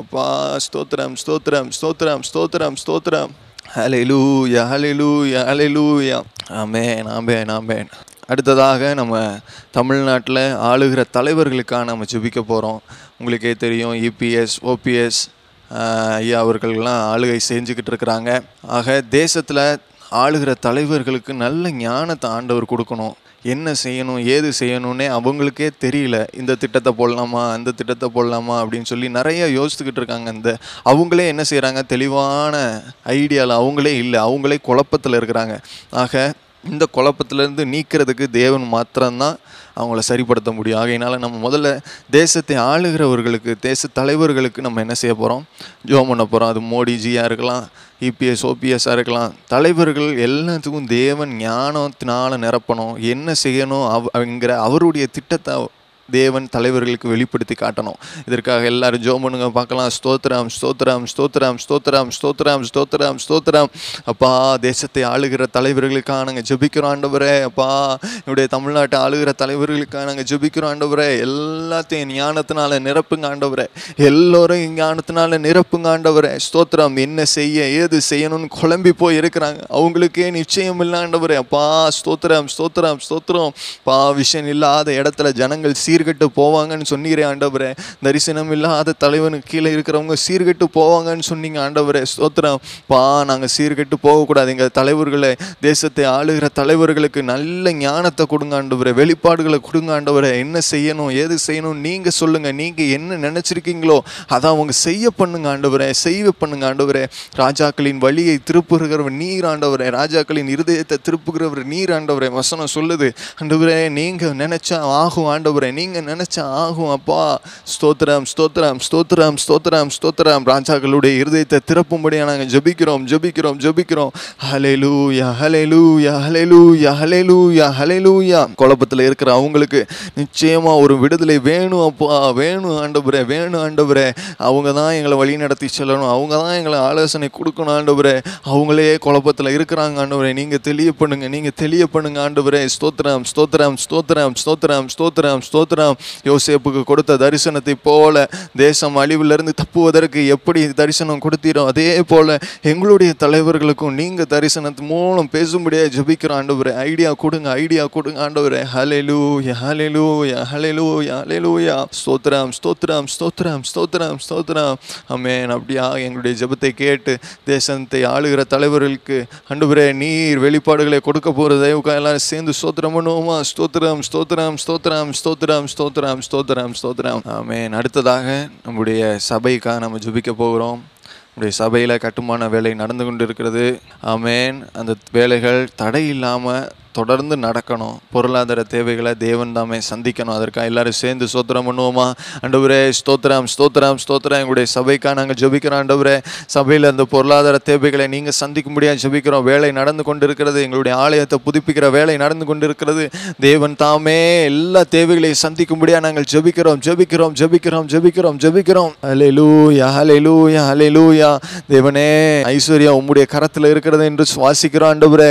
அப்பா ஸ்தோத்திரம் ஸ்தோத்திரம் ஸ்தோத்திரம் ஸ்தோத்திரம் ஸ்தோத்திரம். ஹalleluya ஹalleluya ஹalleluya ஆமேன் ஆமென் ஆமென் அடுத்ததாக நம்ம தமிழ்நாட்டில் ஆளுகிற தலைவர்களுக்காக நம்ம ஜெபிக்க போகிறோம். உங்களுக்கே தெரியும் இபிஎஸ் ஓபிஎஸ் ஐயா அவர்கள்லாம் ஆளுகை செஞ்சுக்கிட்டு இருக்கிறாங்க. ஆக தேசத்தில் ஆளுகிற தலைவர்களுக்கு நல்ல ஞானத்தை ஆண்டவர் கொடுக்கணும். என்ன செய்யணும் ஏது செய்யணும்னே அவங்களுக்கே தெரியல. இந்த திட்டத்தை போடலாமா அந்த திட்டத்தை போடலாமா அப்படின்னு சொல்லி நிறைய யோசித்துக்கிட்டு இருக்காங்க. இந்த அவங்களே என்ன செய்கிறாங்க தெளிவான ஐடியாவில் அவங்களே இல்லை அவங்களே குழப்பத்தில் இருக்கிறாங்க. ஆக இந்த குழப்பத்திலேருந்து நீக்கிறதுக்கு தேவன் மாத்திரம்தான் அவங்கள சரிப்படுத்த முடியும். ஆகையினால நம்ம முதல்ல தேசத்தை ஆளுகிறவர்களுக்கு தேச தலைவர்களுக்கு நம்ம என்ன செய்ய போகிறோம் ஜோம் பண்ண போகிறோம் அது மோடிஜியாக இருக்கலாம் இபிஎஸ் ஓபிஎஸ்ஸாக இருக்கலாம். தலைவர்கள் எல்லாத்துக்கும் தேவன் ஞானத்தினால் நிரப்பணும். என்ன செய்யணும் அவங்கிற அவருடைய திட்டத்தை தேவன் தலைவர்களுக்கு வெளிப்படுத்தி காட்டணும். இதற்காக எல்லாரும் ஜோம் பண்ணுங்க பார்க்கலாம். ஸ்தோத்ராம் ஸ்தோத்ராம் ஸ்தோத்ராம் ஸ்தோத்ராம் ஸ்தோத்ராம் ஸ்தோத்ராம் ஸ்தோத்ராம் அப்பா தேசத்தை ஆளுகிற தலைவர்களுக்காக நாங்கள் ஜபிக்கிறோம் ஆண்டவரே. அப்பா என்னுடைய தமிழ்நாட்டை ஆளுகிற தலைவர்களுக்காக நாங்கள் ஜபிக்கிறோம் ஆண்டவரே. எல்லாத்தையும் ஞானத்தினால நிரப்புங்க ஆண்டவரே. எல்லோரும் ஞானத்தினால நிரப்புங்க ஆண்டவரே. ஸ்தோத்திரம் என்ன செய்ய ஏது செய்யணும்னு குழம்பி போய் இருக்கிறாங்க. அவங்களுக்கே நிச்சயம் இல்லை ஆண்டவரே. அப்பா ஸ்தோத்திரம் ஸ்தோத்திரம் ஸ்தோத்திரம். பா விஷயம் இல்லாத இடத்துல ஜனங்கள் சீர்கெட்டு போவாங்கன்னு சொன்னீரே ஆண்டவரே. தரிசனம் இல்லாத தலைவனுக்கு கீழே இருக்கிறவங்க சீர்கெட்டு போவாங்கன்னு சொன்னீங்க ஆண்டவரே. ஸ்தோத்திரம். பா நாங்கள் சீர்கெட்டு போகக்கூடாது எங்கள் தலைவர்களை தேசத்தை ஆளுகிற தலைவர்களுக்கு நல்ல ஞானத்தை கொடுங்க ஆண்டவரே. வெளிப்பாடுகளை கொடுங்க ஆண்டவரே. என்ன செய்யணும் ஏது செய்யணும் நீங்கள் சொல்லுங்கள் நீங்கள் என்ன நினச்சிருக்கீங்களோ அதை அவங்க செய்ய பண்ணுங்க ஆண்டவரே. செய்வ பண்ணுங்க ஆண்டவரே. ராஜாக்களின் வழியை திருப்புகிறவர் நீர் ஆண்டவரே. ராஜாக்களின் இருதயத்தை திருப்புகிறவர் நீர் ஆண்டவரே. வசனம் சொல்லுது. ஆண்டவரே நீங்கள் நினைச்சா ஆகும் ஆண்டவரே. நீ நீங்கள் நினச்சா ஆகும் அப்பா. ஸ்தோத்திரம் ஸ்தோத்திரம் ஸ்தோத்திரம் ஸ்தோத்திரம் ஸ்தோத்திரம். ராஜாக்களுடைய இருதயத்தை திறப்பும்படியாக நாங்கள் ஜெபிக்கிறோம் ஜெபிக்கிறோம் ஜெபிக்கிறோம். ஹலேலூயா ஹலேலூயா ஹலேலூயா ஹலேலூயா ஹலேலூயா குழப்பத்தில் இருக்கிற அவங்களுக்கு நிச்சயமாக ஒரு விடுதலை வேணும் அப்பா. வேணும் ஆண்டவரே வேணும் ஆண்டவரே. அவங்க தான் எங்களை வழி நடத்தி செல்லணும். அவங்க தான் எங்களை ஆலோசனை கொடுக்கணும் ஆண்டவரே. அவங்களே குழப்பத்தில் இருக்கிறாங்க ஆண்டவரே. நீங்கள் தெளிய பண்ணுங்கள் நீங்கள் தெளிய பண்ணுங்க ஆண்டவரே. ஸ்தோத்திரம் ஸ்தோத்திரம் ஸ்தோத்திரம் ஸ்தோத்திரம் ஸ்தோத்திரம் ஸ்தோத்திரம். யோசேப்புக்கு கொடுத்த தரிசனத்தை போல தேசம் அழிவிலிருந்து தப்புவதற்கு எப்படி தரிசனம் கொடுத்தீரோ அதே போல் எங்களுடைய தலைவர்களுக்கும் நீங்கள் தரிசனத்து மூலம் பேசும்படியாக ஜெபிக்கிறோம் ஆண்டவரே. ஐடியா கொடுங்க ஐடியா கொடுங்க ஆண்டவரே. ஹலெலு ஹலெலு ஹலெலு ஹalleluya. ஸ்தோத்ராம் ஸ்தோத்ராம் ஸ்தோத்ராம் ஸ்தோத்ராம் ஸ்தோத்ராம் ஆமென். அப்படியா எங்களுடைய ஜெபத்தை கேட்டு தேசத்தை ஆளுகிற தலைவர்களுக்கு அண்டுபுரே நீர் வெளிப்பாடுகளை கொடுக்க போகிற தெய்வக்கா எல்லாரும் சேர்ந்து ஸ்தோத்திரம் பண்ணுவோமா? ஸ்தோத்திரம் ஸ்தோத்திரம் ஸ்தோத்திரம் ஸ்தோத்திரம். ஸ்தோத்திரம் ஸ்தோத்திரம் ஸ்தோத்திரம் ஆமென். அடுத்ததாக நம்முடைய சபைக்காக நம்ம ஜுபிக்க போகிறோம். நம்முடைய சபையில் கட்டுமான வேலை நடந்து கொண்டு இருக்கிறது ஆமேன். அந்த வேலைகள் தடை இல்லாமல் தொடர்ந்து நடக்கணும். பொருளாதார தேவைகளை தேவன் தாமே சந்திக்கணும். அதற்காக எல்லாரும் சேர்ந்து ஸ்தோத்திரம் பண்ணுவோமா? அண்டவரே ஸ்தோத்திரம் ஸ்தோத்திரம் ஸ்தோத்திரம். எங்களுடைய சபைக்காக நாங்கள் ஜெபிக்கிறோம் அண்டவரே சபையில் அந்த பொருளாதார தேவைகளை நீங்கள் சந்திக்கும்படியாக ஜெபிக்கிறோம். வேலை நடந்து கொண்டு இருக்கிறது எங்களுடைய ஆலயத்தை புதுப்பிக்கிற வேலை நடந்து கொண்டு இருக்கிறது தேவன் தாமே எல்லா தேவைகளையும் சந்திக்கும்படியாக நாங்கள் ஜெபிக்கிறோம் ஜெபிக்கிறோம் ஜெபிக்கிறோம் ஜெபிக்கிறோம் ஜெபிக்கிறோம். ஹalleluya லூ ஹalleluya. தேவனே ஐஸ்வர்யா உம்முடைய கரத்தில் இருக்கிறது என்று சுவாசிக்கிறோம் ஆண்டவரே.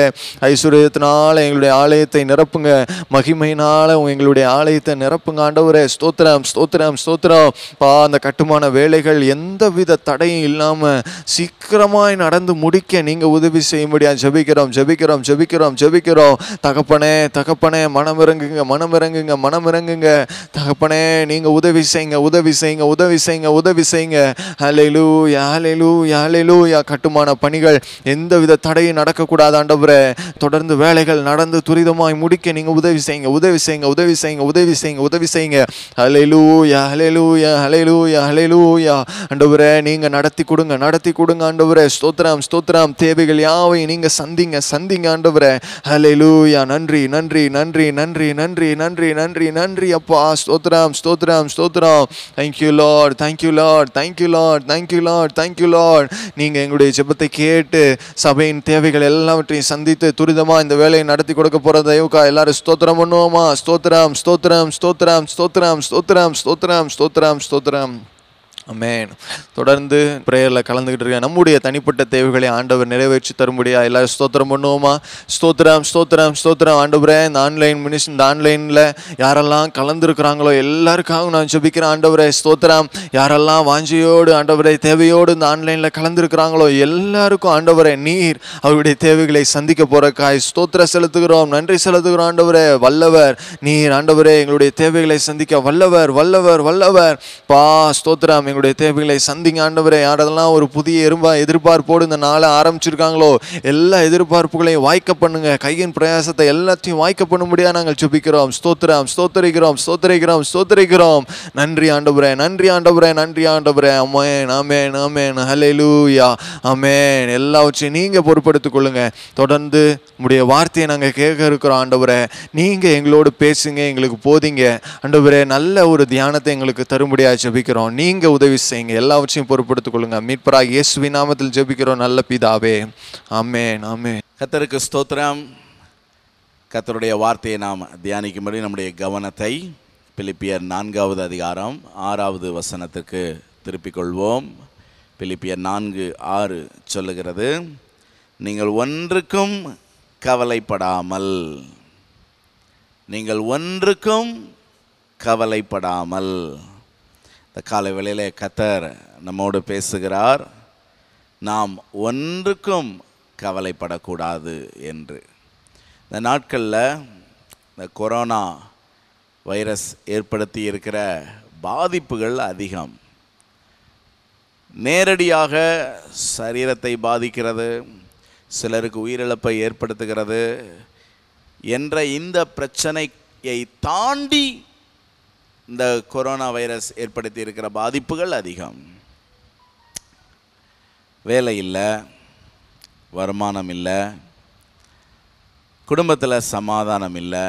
ஐஸ்வர்யத்தினால எங்களுடைய ஆலயத்தை நிரப்புங்க. மகிமையினால எங்களுடைய ஆலயத்தை நிரப்புங்க ஆண்டவரே. ஸ்தோத்திரம் ஸ்தோத்திரம் ஸ்தோத்திரம். பா அந்த கட்டுமான வேலைகள் எந்தவித தடையும் இல்லாமல் சீக்கிரமாய் நடந்து முடிக்க நீங்கள் உதவி செய்ய முடியாது ஜெபிக்கிறோம் ஜெபிக்கிறோம் ஜெபிக்கிறோம் ஜெபிக்கிறோம். தகப்பனே தகப்பனே மனம் இறங்குங்க மனம் இறங்குங்க மனம் இறங்குங்க தகப்பனே நீங்கள் உதவி செய்யுங்க உதவி செய்யுங்க உதவி செய்யுங்க உதவி செய்யுங்க. ஹalleluya ஹalleluya ஹalleluya கட்டுமான பணிகள் எந்தவித தடையும் நடக்கக்கூடாது ஆண்டவரே. தொடர்ந்து வேலைகள் நடந்து துரிதமாய் முடிக்க நீங்கள் உதவி செய்யுங்க உதவி செய்யுங்க உதவி செய்யுங்க உதவி செய்யுங்க உதவி செய்யுங்க. ஹalleluya ஹalleluya ஹalleluya ஹalleluya ஆண்டவரே நீங்கள் நடத்தி கொடுங்க நடத்தி கொடுங்க ஆண்டவரே. ஸ்தோத்ராம் ஸ்தோத்ராம் தேவைகள் யாவையும் நீங்கள் சந்திங்க சந்திங்க ஆண்டவரே. ஹalleluya நன்றி நன்றி நன்றி நன்றி நன்றி நன்றி நன்றி நன்றி அப்பா. ஸ்தோத்ராம் ஸ்தோத்ராம் ஸ்தோத்ராம் thank you Lord thank you Lord thank you Lord thank you Lord thank you Lord நீங்கள் எங்களுடைய ஜெபத்தை கேட்டு சபையின் தேவைகள் எல்லாவற்றையும் சந்தித்து துரிதமாக இந்த வேலையை நடத்தி கொடுக்க போகிற தயவுக்கா எல்லாரும் ஸ்தோத்திரம் பண்ணுவோமா? ஸ்தோத்திரம் ஸ்தோத்திரம் ஸ்தோத்திரம் ஸ்தோத்திரம் ஸ்தோத்திரம் ஸ்தோத்திரம் ஸ்தோத்திரம் ஸ்தோத்திரம். அமேன் தொடர்ந்து ப்ரேயரில் கலந்துக்கிட்டு இருக்கேன் நம்முடைய தனிப்பட்ட தேவைகளை ஆண்டவர் நிறைவேற்றி தரும்படியா எல்லாரும் ஸ்தோத்திரம் பண்ணுவோமா? ஸ்தோத்திரம் ஸ்தோத்திரம் ஸ்தோத்திரம். ஆண்டவரே இந்த ஆன்லைன் மினிஸ் இந்த ஆன்லைனில் யாரெல்லாம் கலந்துருக்கிறாங்களோ எல்லாருக்காகவும் நான் ஜபிக்கிறேன். ஆண்டவரே ஸ்தோத்திரம். யாரெல்லாம் வாஞ்சியோடு ஆண்டவரே தேவையோடு இந்த ஆன்லைனில் கலந்துருக்கிறாங்களோ எல்லாருக்கும் ஆண்டவரே நீர் அவருடைய தேவைகளை சந்திக்க போறக்காய் ஸ்தோத்திர செலுத்துகிறோம். நன்றி செலுத்துகிறோம் ஆண்டவரே. வல்லவர் நீர் ஆண்டவரே எங்களுடைய தேவைகளை சந்திக்க வல்லவர் வல்லவர் வல்லவர். பா ஸ்தோத்திரம். எங்களுடைய தேவைகளை சந்திங்க ஆண்டவரே. யாரெல்லாம் ஒரு புதிய எறும்பா எதிர்பார்ப்போடு இந்த நாளை ஆரம்பிச்சிருக்காங்களோ எல்லா எதிர்பார்ப்புகளையும் வாய்க்க பண்ணுங்க. கையின் பிரயாசத்தை எல்லாத்தையும் வாய்க்க பண்ண முடியாது நாங்கள் சுபிக்கிறோம் ஸ்தோத்திரம் ஸ்தோத்தரிக்கிறோம் ஸ்தோத்தரிக்கிறோம் ஸ்தோத்தரிக்கிறோம். நன்றி ஆண்டவரே நன்றி ஆண்டவரே நன்றி ஆண்டவரே. அமேன் அமேன் அமேன் லூயா அமேன் எல்லாவற்றையும் நீங்கள் பொறுப்படுத்திக் கொள்ளுங்க. தொடர்ந்து உடைய வார்த்தையை நாங்கள் கேட்க இருக்கிறோம் ஆண்டவரே. நீங்கள் எங்களோடு பேசுங்க எங்களுக்கு போதிங்க. ஆண்டவரே நல்ல ஒரு தியானத்தை எங்களுக்கு தரும்படியாக ஜெபிக்கிறோம். நீங்கள் உதவி செய்யுங்க. எல்லாவற்றையும் பொறுப்படுத்திக் கொள்ளுங்க. மீட்பராக இயேசுவி நாமத்தில் ஜெபிக்கிறோம். நல்ல பிதாவே. ஆமென் ஆமே கத்தருக்கு ஸ்தோத்திரம். கத்தருடைய வார்த்தையை நாம் தியானிக்கும்படி நம்முடைய கவனத்தை பிலிப்பியர் நான்காவது அதிகாரம் ஆறாவது வசனத்துக்கு திருப்பிக் கொள்வோம். பிலிப்பியர் நான்கு ஆறு சொல்லுகிறது. நீங்கள் ஒன்றுக்கும் கவலைப்படாமல் நீங்கள் ஒன்றுக்கும் கவலைப்படாமல் இந்த காலை வேளையிலே கத்தர் நம்மோடு பேசுகிறார். நாம் ஒன்றுக்கும் கவலைப்படக்கூடாது என்று. இந்த நாட்களில் இந்த கொரோனா வைரஸ் ஏற்படுத்தி இருக்கிற பாதிப்புகள் அதிகம். நேரடியாக சரீரத்தை பாதிக்கிறது சிலருக்கு உயிரிழப்பை ஏற்படுத்துகிறது என்ற இந்த பிரச்சனையை தாண்டி இந்த கொரோனா வைரஸ் ஏற்படுத்தி இருக்கிற பாதிப்புகள் அதிகம். வேலை இல்லை வருமானம் இல்லை குடும்பத்தில் சமாதானம் இல்லை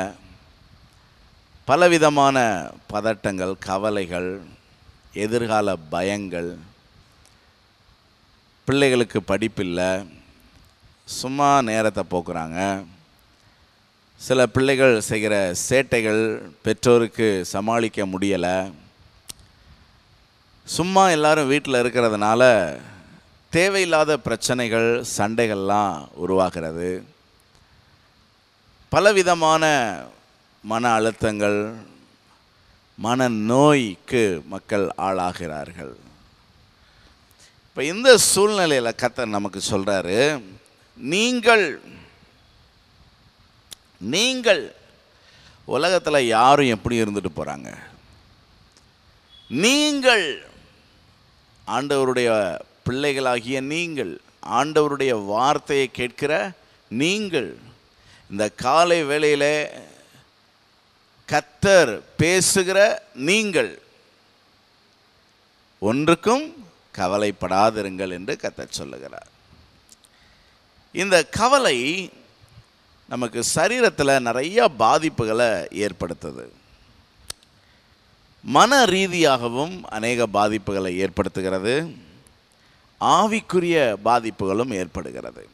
பலவிதமான பதட்டங்கள் கவலைகள் எதிர்கால பயங்கள் பிள்ளைகளுக்கு படிப்பில்லை சும்மா நேரத்தை போக்குறாங்க. சில பிள்ளைகள் செய்கிற சேட்டைகள் பெற்றோருக்கு சமாளிக்க முடியலை. சும்மா எல்லாரும் வீட்டில் இருக்கிறதுனால தேவையில்லாத பிரச்சனைகள் சண்டைகள்லாம் உருவாகிறது. பலவிதமான மன அழுத்தங்கள் மன நோய்க்கு மக்கள் ஆளாகிறார்கள். இப்போ இந்த சூழ்நிலையில் கத்தர் நமக்கு சொல்கிறாரு நீங்கள் நீங்கள் உலகத்தில் யாரும் எப்படி இருந்துட்டு போகிறாங்க நீங்கள் ஆண்டவருடைய பிள்ளைகளாகிய நீங்கள் ஆண்டவருடைய வார்த்தையை கேட்கிற நீங்கள் இந்த காலை வேளையில் கத்தர் பேசுகிற நீங்கள் ஒன்றுக்கும் கவலைப்படாதிருங்கள் என்று கத்தர் சொல்லுகிறார். இந்த கவலை நமக்கு சரீரத்தில் நிறைய பாதிப்புகளை ஏற்படுத்துது. மன ரீதியாகவும் அநேக பாதிப்புகளை ஏற்படுத்துகிறது. ஆவிக்குரிய பாதிப்புகளும் ஏற்படுகிறது.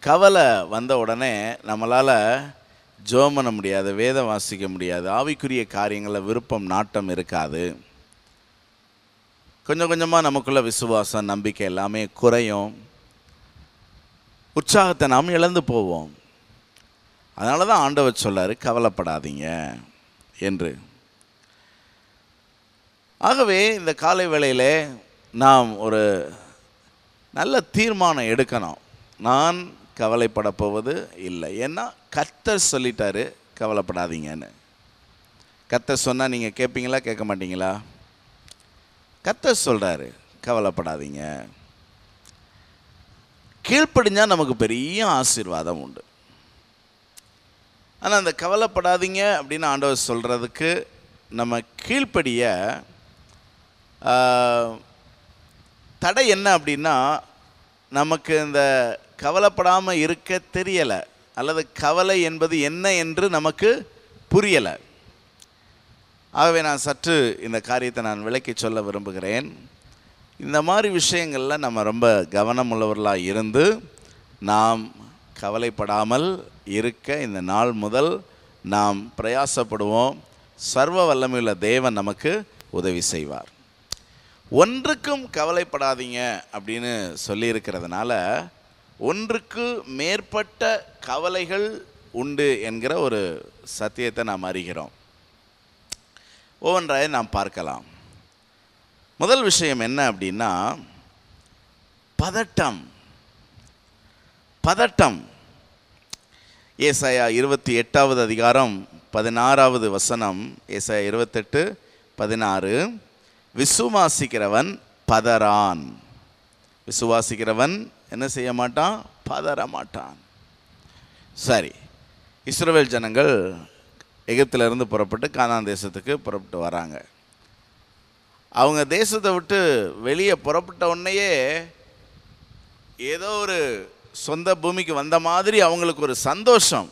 கவலை வந்த உடனே நம்மளால் ஜோம் பண்ண முடியாது வேதம் வாசிக்க முடியாது ஆவிக்குரிய காரியங்களில் விருப்பம் நாட்டம் இருக்காது. கொஞ்சம் கொஞ்சமாக நமக்குள்ள விசுவாசம் நம்பிக்கை எல்லாமே குறையும். உற்சாகத்தை நாம் இழந்து போவோம். அதனால தான் ஆண்டவர் சொல்லார் கவலைப்படாதீங்க என்று. ஆகவே இந்த காலை வேளையில் நாம் ஒரு நல்ல தீர்மானம் எடுக்கணும். நான் கவலைப்பட போவது இல்லை. ஏன்னா கத்தர் சொல்லிட்டாரு கவலைப்படாதீங்கன்னு. கத்தர் சொன்னால் நீங்கள் கேட்பீங்களா கேட்க மாட்டீங்களா? கத்தர் சொல்கிறாரு கவலைப்படாதீங்க. கீழ்ப்படிஞ்சால் நமக்கு பெரிய ஆசீர்வாதம் உண்டு. ஆனால் அந்த கவலைப்படாதீங்க அப்படின்னு ஆண்டவர் சொல்கிறதுக்கு நம்ம கீழ்ப்படிய தடை என்ன அப்படின்னா நமக்கு இந்த கவலைப்படாமல் இருக்க தெரியலை அல்லது கவலை என்பது என்ன என்று நமக்கு புரியலை. ஆகவே நான் சற்று இந்த காரியத்தை நான் விளக்கி சொல்ல விரும்புகிறேன். இந்த மாதிரி விஷயங்களில் நம்ம ரொம்ப கவனம் உள்ளவர்களாக இருந்து நாம் கவலைப்படாமல் இருக்க இந்த நாள் முதல் நாம் பிரயாசப்படுவோம். சர்வ வல்லமையுள்ள தேவன் நமக்கு உதவி செய்வார். ஒன்றுக்கும் கவலைப்படாதீங்க அப்படின்னு சொல்லியிருக்கிறதுனால ஒன்றுக்கு மேற்பட்ட கவலைகள் உண்டு என்கிற ஒரு சத்தியத்தை நாம் அறிகிறோம். ஒவ்வொன்றாய நாம் பார்க்கலாம். முதல் விஷயம் என்ன அப்படின்னா பதட்டம். பதட்டம். ஏசாயா இருபத்தி எட்டாவது அதிகாரம் பதினாறாவது வசனம் ஏசாயா இருபத்தெட்டு பதினாறு. விசுவாசிக்கிறவன் பதறான். விசுவாசிக்கிறவன் என்ன செய்ய மாட்டான்? பதற மாட்டான். சரி இஸ்ரோவேல் ஜனங்கள் எகிப்திலிருந்து புறப்பட்டு கானான் தேசத்துக்கு புறப்பட்டு வராங்க. அவங்க தேசத்தை விட்டு வெளியே புறப்பட்ட உடனேயே ஏதோ ஒரு சொந்த பூமிக்கு வந்த மாதிரி அவங்களுக்கு ஒரு சந்தோஷம்.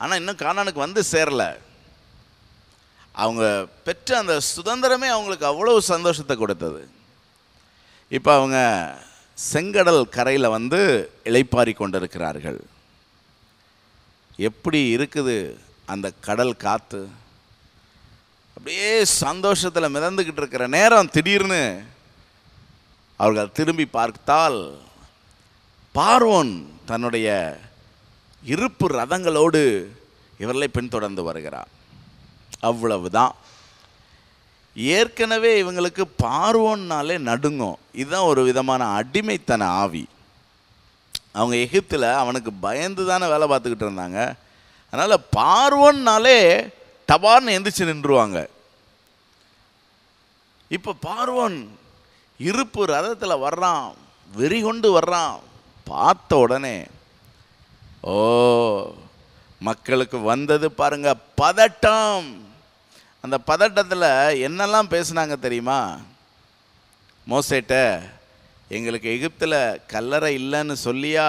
ஆனால் இன்னும் கானானுக்கு வந்து சேரலை. அவங்க பெற்ற அந்த சுதந்திரமே அவங்களுக்கு அவ்வளவு சந்தோஷத்தை கொடுத்தது. இப்போ அவங்க செங்கடல் கரையில் வந்து இளைப்பாரி கொண்டிருக்கிறார்கள். எப்படி இருக்குது அந்த கடல் காற்று அப்படியே சந்தோஷத்தில் மிதந்துக்கிட்டு இருக்கிற நேரம் திடீர்னு அவர்கள் திரும்பி பார்த்தால் பார்வோன் தன்னுடைய இருப்பு ரதங்களோடு இவர்களை பின்தொடர்ந்து வருகிறார் அவ்வளவுதான். ஏற்கனவே இவங்களுக்கு பார்வோன்னாலே நடுங்கும். இதுதான் ஒரு விதமான அடிமைத்தன ஆவி. அவங்க எகிப்தில் அவனுக்கு பயந்து தானே வேலை பார்த்துக்கிட்டு இருந்தாங்க. அதனால் பார்வோன்னாலே டபார்னு எந்திரிச்சு நின்றுவாங்க. இப்போ பார்வன் இருப்பு ரதத்தில் வர்றான் வெறி கொண்டு வர்றான் பார்த்த உடனே ஓ மக்களுக்கு வந்தது பாருங்க பதட்டம். அந்த பதட்டத்தில் என்னெல்லாம் பேசுனாங்க தெரியுமா? மோசேட்ட எங்களுக்கு எகிப்தில் கல்லறை இல்லைன்னு சொல்லியா?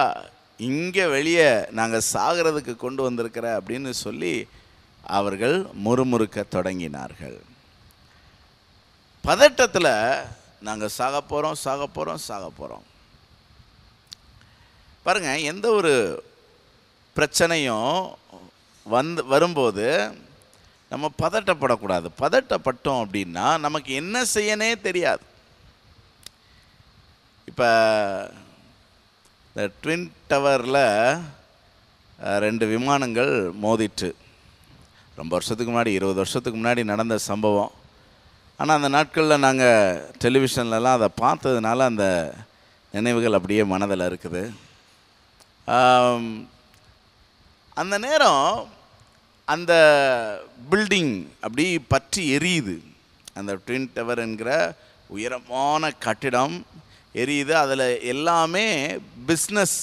இங்கே வெளியே நாங்கள் சாகிறதுக்கு கொண்டு வந்திருக்கிற அப்படின்னு சொல்லி அவர்கள் முறுமுறுக்க தொடங்கினார்கள். பதட்டத்தில் நாங்கள் சாக போகிறோம் சாக போகிறோம் சாக போகிறோம் பாருங்கள் எந்த ஒரு பிரச்சனையும் வந்து வரும்போது நம்ம பதட்டப்படக்கூடாது. பதட்டப்பட்டோம் அப்படின்னா நமக்கு என்ன செய்யனே தெரியாது. இப்போ இந்த ட்வின் டவரில் ரெண்டு விமானங்கள் மோதிட்டு ரொம்ப வருஷத்துக்கு முன்னாடி இருபது வருஷத்துக்கு முன்னாடி நடந்த சம்பவம். ஆனால் அந்த நாட்களில் நாங்கள் டெலிவிஷன்லலாம் அதை பார்த்ததுனால அந்த நினைவுகள் அப்படியே மனதில் இருக்குது. அந்த நேரம் அந்த பில்டிங் அப்படி பற்றி எரியுது. அந்த ட்வின் டவர் என்கிற உயரமான கட்டிடம் எரியுது. அதில் எல்லாமே பிஸ்னஸ்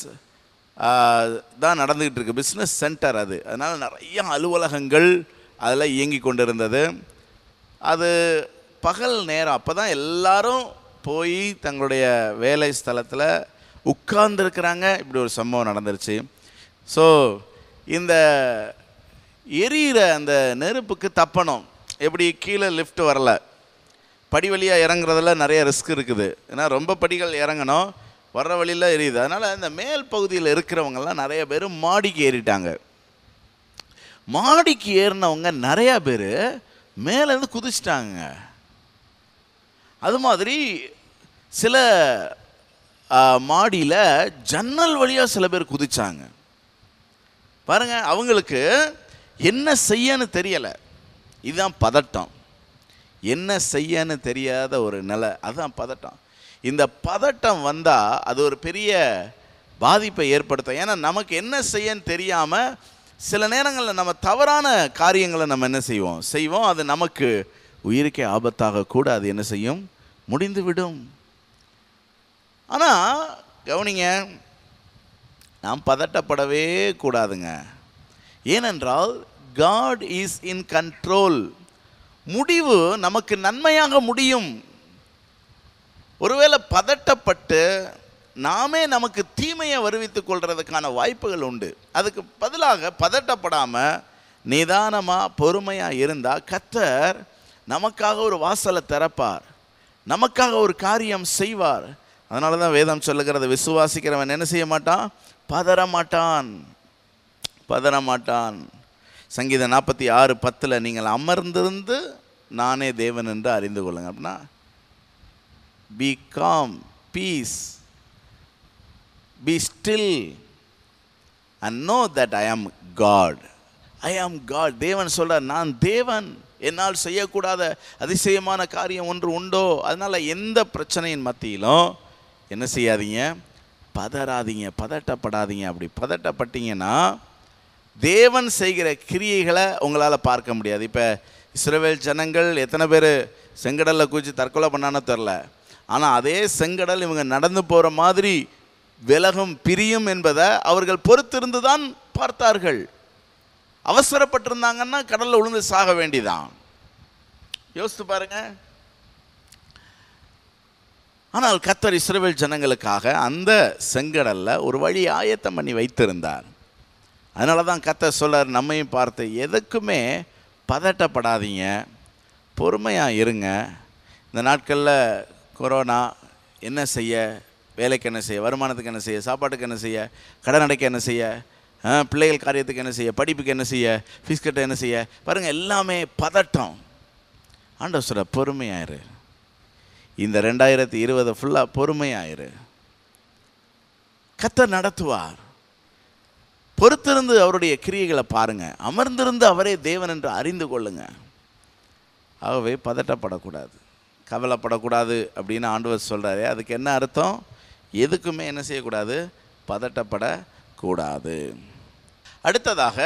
தான் நடந்துக்கிட்டு இருக்கு. பிஸ்னஸ் சென்டர் அது. அதனால் நிறைய அலுவலகங்கள் அதில் இயங்கி கொண்டிருந்தது. அது பகல் நேரம் அப்போ தான் எல்லாரும் போய் தங்களுடைய வேலை ஸ்தலத்தில் உட்கார்ந்துருக்கிறாங்க. இப்படி ஒரு சம்பவம் நடந்துருச்சு. ஸோ இந்த எரியிற அந்த நெருப்புக்கு தப்பணும். எப்படி கீழே லிஃப்ட் வரல. படி வழியாக இறங்குறதுல நிறைய ரிஸ்க் இருக்குது. ஏன்னா ரொம்ப படிகள் இறங்கணும். வர்ற வழியில் எரியுது. அதனால் இந்த மேல் பகுதியில் இருக்கிறவங்கெல்லாம் நிறைய பேர் மாடிக்கு ஏறிட்டாங்க. மாடிக்கு ஏறினவங்க நிறையா பேர் மேலேருந்து குதிச்சிட்டாங்க. அது மாதிரி சில மாடியில் ஜன்னல் வழியாக சில பேர் குதிச்சாங்க. பாருங்கள் அவங்களுக்கு என்ன செய்யன்னு தெரியலை. இதுதான் பதட்டம். என்ன செய்யன்னு தெரியாத ஒரு நிலை. அதுதான் பதட்டம். இந்த பதட்டம் வந்தால் அது ஒரு பெரிய பாதிப்பை ஏற்படுத்தும். ஏன்னா நமக்கு என்ன செய்யன்னு தெரியாமல் சில நேரங்களில் நம்ம தவறான காரியங்களை நம்ம என்ன செய்வோம்? செய்வோம். அது நமக்கு உயிருக்கே ஆபத்தாக கூட அது என்ன செய்யும்? முடிந்துவிடும். ஆனால் கவனிங்க நாம் பதட்டப்படவே கூடாதுங்க. ஏனென்றால் காட் இஸ் இன் கண்ட்ரோல் முடிவு நமக்கு நன்மையாக முடியும். ஒருவேளை பதட்டப்பட்டு நாமே நமக்கு தீமையை வருவித்துக் கொள்றதுக்கான வாய்ப்புகள் உண்டு. அதுக்கு பதிலாக பதட்டப்படாமல் நிதானமாக பொறுமையாக இருந்தால் கத்தர் நமக்காக ஒரு வாசலை திறப்பார். நமக்காக ஒரு காரியம் செய்வார். அதனால தான் வேதம் சொல்லுகிறது விசுவாசிக்கிறவன் என்ன செய்ய மாட்டான்? பதற மாட்டான் பதற மாட்டான் சங்கீதம் நாற்பத்தி ஆறு பத்தில் நீங்கள் அமர்ந்திருந்து நானே தேவன் என்று அறிந்து கொள்ளுங்க அப்படின்னா be calm peace be still and know that I am God I ஆம் காட் தேவன் சொல்கிறார் நான் தேவன். என்னால் செய்யக்கூடாத அதிசயமான காரியம் ஒன்று உண்டோ? அதனால் எந்த பிரச்சனையின் மத்தியிலும் என்ன செய்யாதீங்க? பதறாதீங்க பதட்டப்படாதீங்க. அப்படி பதட்டப்பட்டீங்கன்னா தேவன் செய்கிற கிரியைகளை உங்களால் பார்க்க முடியாது. இப்போ இஸ்ரவேல் ஜனங்கள் எத்தனை பேர் செங்கடலில் குச்சி தற்கொலை பண்ணானோ தெரில ஆனால் அதே செங்கடல் இவங்க நடந்து போகிற மாதிரி விலகும் பிரியும் என்பதை அவர்கள் பொறுத்திருந்து தான் பார்த்தார்கள். அவசரப்பட்டிருந்தாங்கன்னா கடலில் விழுந்து சாக வேண்டிதான். யோசித்து பாருங்க. ஆனால் கத்தர் இஸ்ரேல் ஜனங்களுக்காக அந்த செங்கடலில் ஒரு வழி ஆயத்தம் பண்ணி வைத்திருந்தார். அதனால தான் கத்தர் சொல்லார் நம்மையும் பார்த்து எதுக்குமே பதட்டப்படாதீங்க பொறுமையாக இருங்க. இந்த நாட்களில் கொரோனா என்ன செய்ய? வேலைக்கு என்ன செய்ய? வருமானத்துக்கு என்ன செய்ய? சாப்பாட்டுக்கு என்ன செய்ய? கடன் அடைக்க என்ன செய்ய? பிள்ளைகள் காரியத்துக்கு என்ன செய்ய? படிப்புக்கு என்ன செய்ய? ஃபீஸ் கட்ட என்ன செய்ய? பாருங்கள் எல்லாமே பதட்டம். ஆண்டவர் சொல்ற பொறுமையாயிரு. இந்த ரெண்டாயிரத்தி இருபது ஃபுல்லாக பொறுமையாயிரு. கத்த நடத்துவார். பொறுத்திருந்து அவருடைய கிரியைகளை பாருங்கள் அமர்ந்திருந்து அவரே தேவன் என்று அறிந்து கொள்ளுங்கள் ஆகவே பதட்டப்படக்கூடாது. கவலைப்படக்கூடாது அப்படின்னு ஆண்டவர் சொல்கிறாரு அதுக்கு என்ன அர்த்தம்? எதுக்குமே என்ன செய்யக்கூடாது? பதட்டப்படக்கூடாது. அடுத்ததாக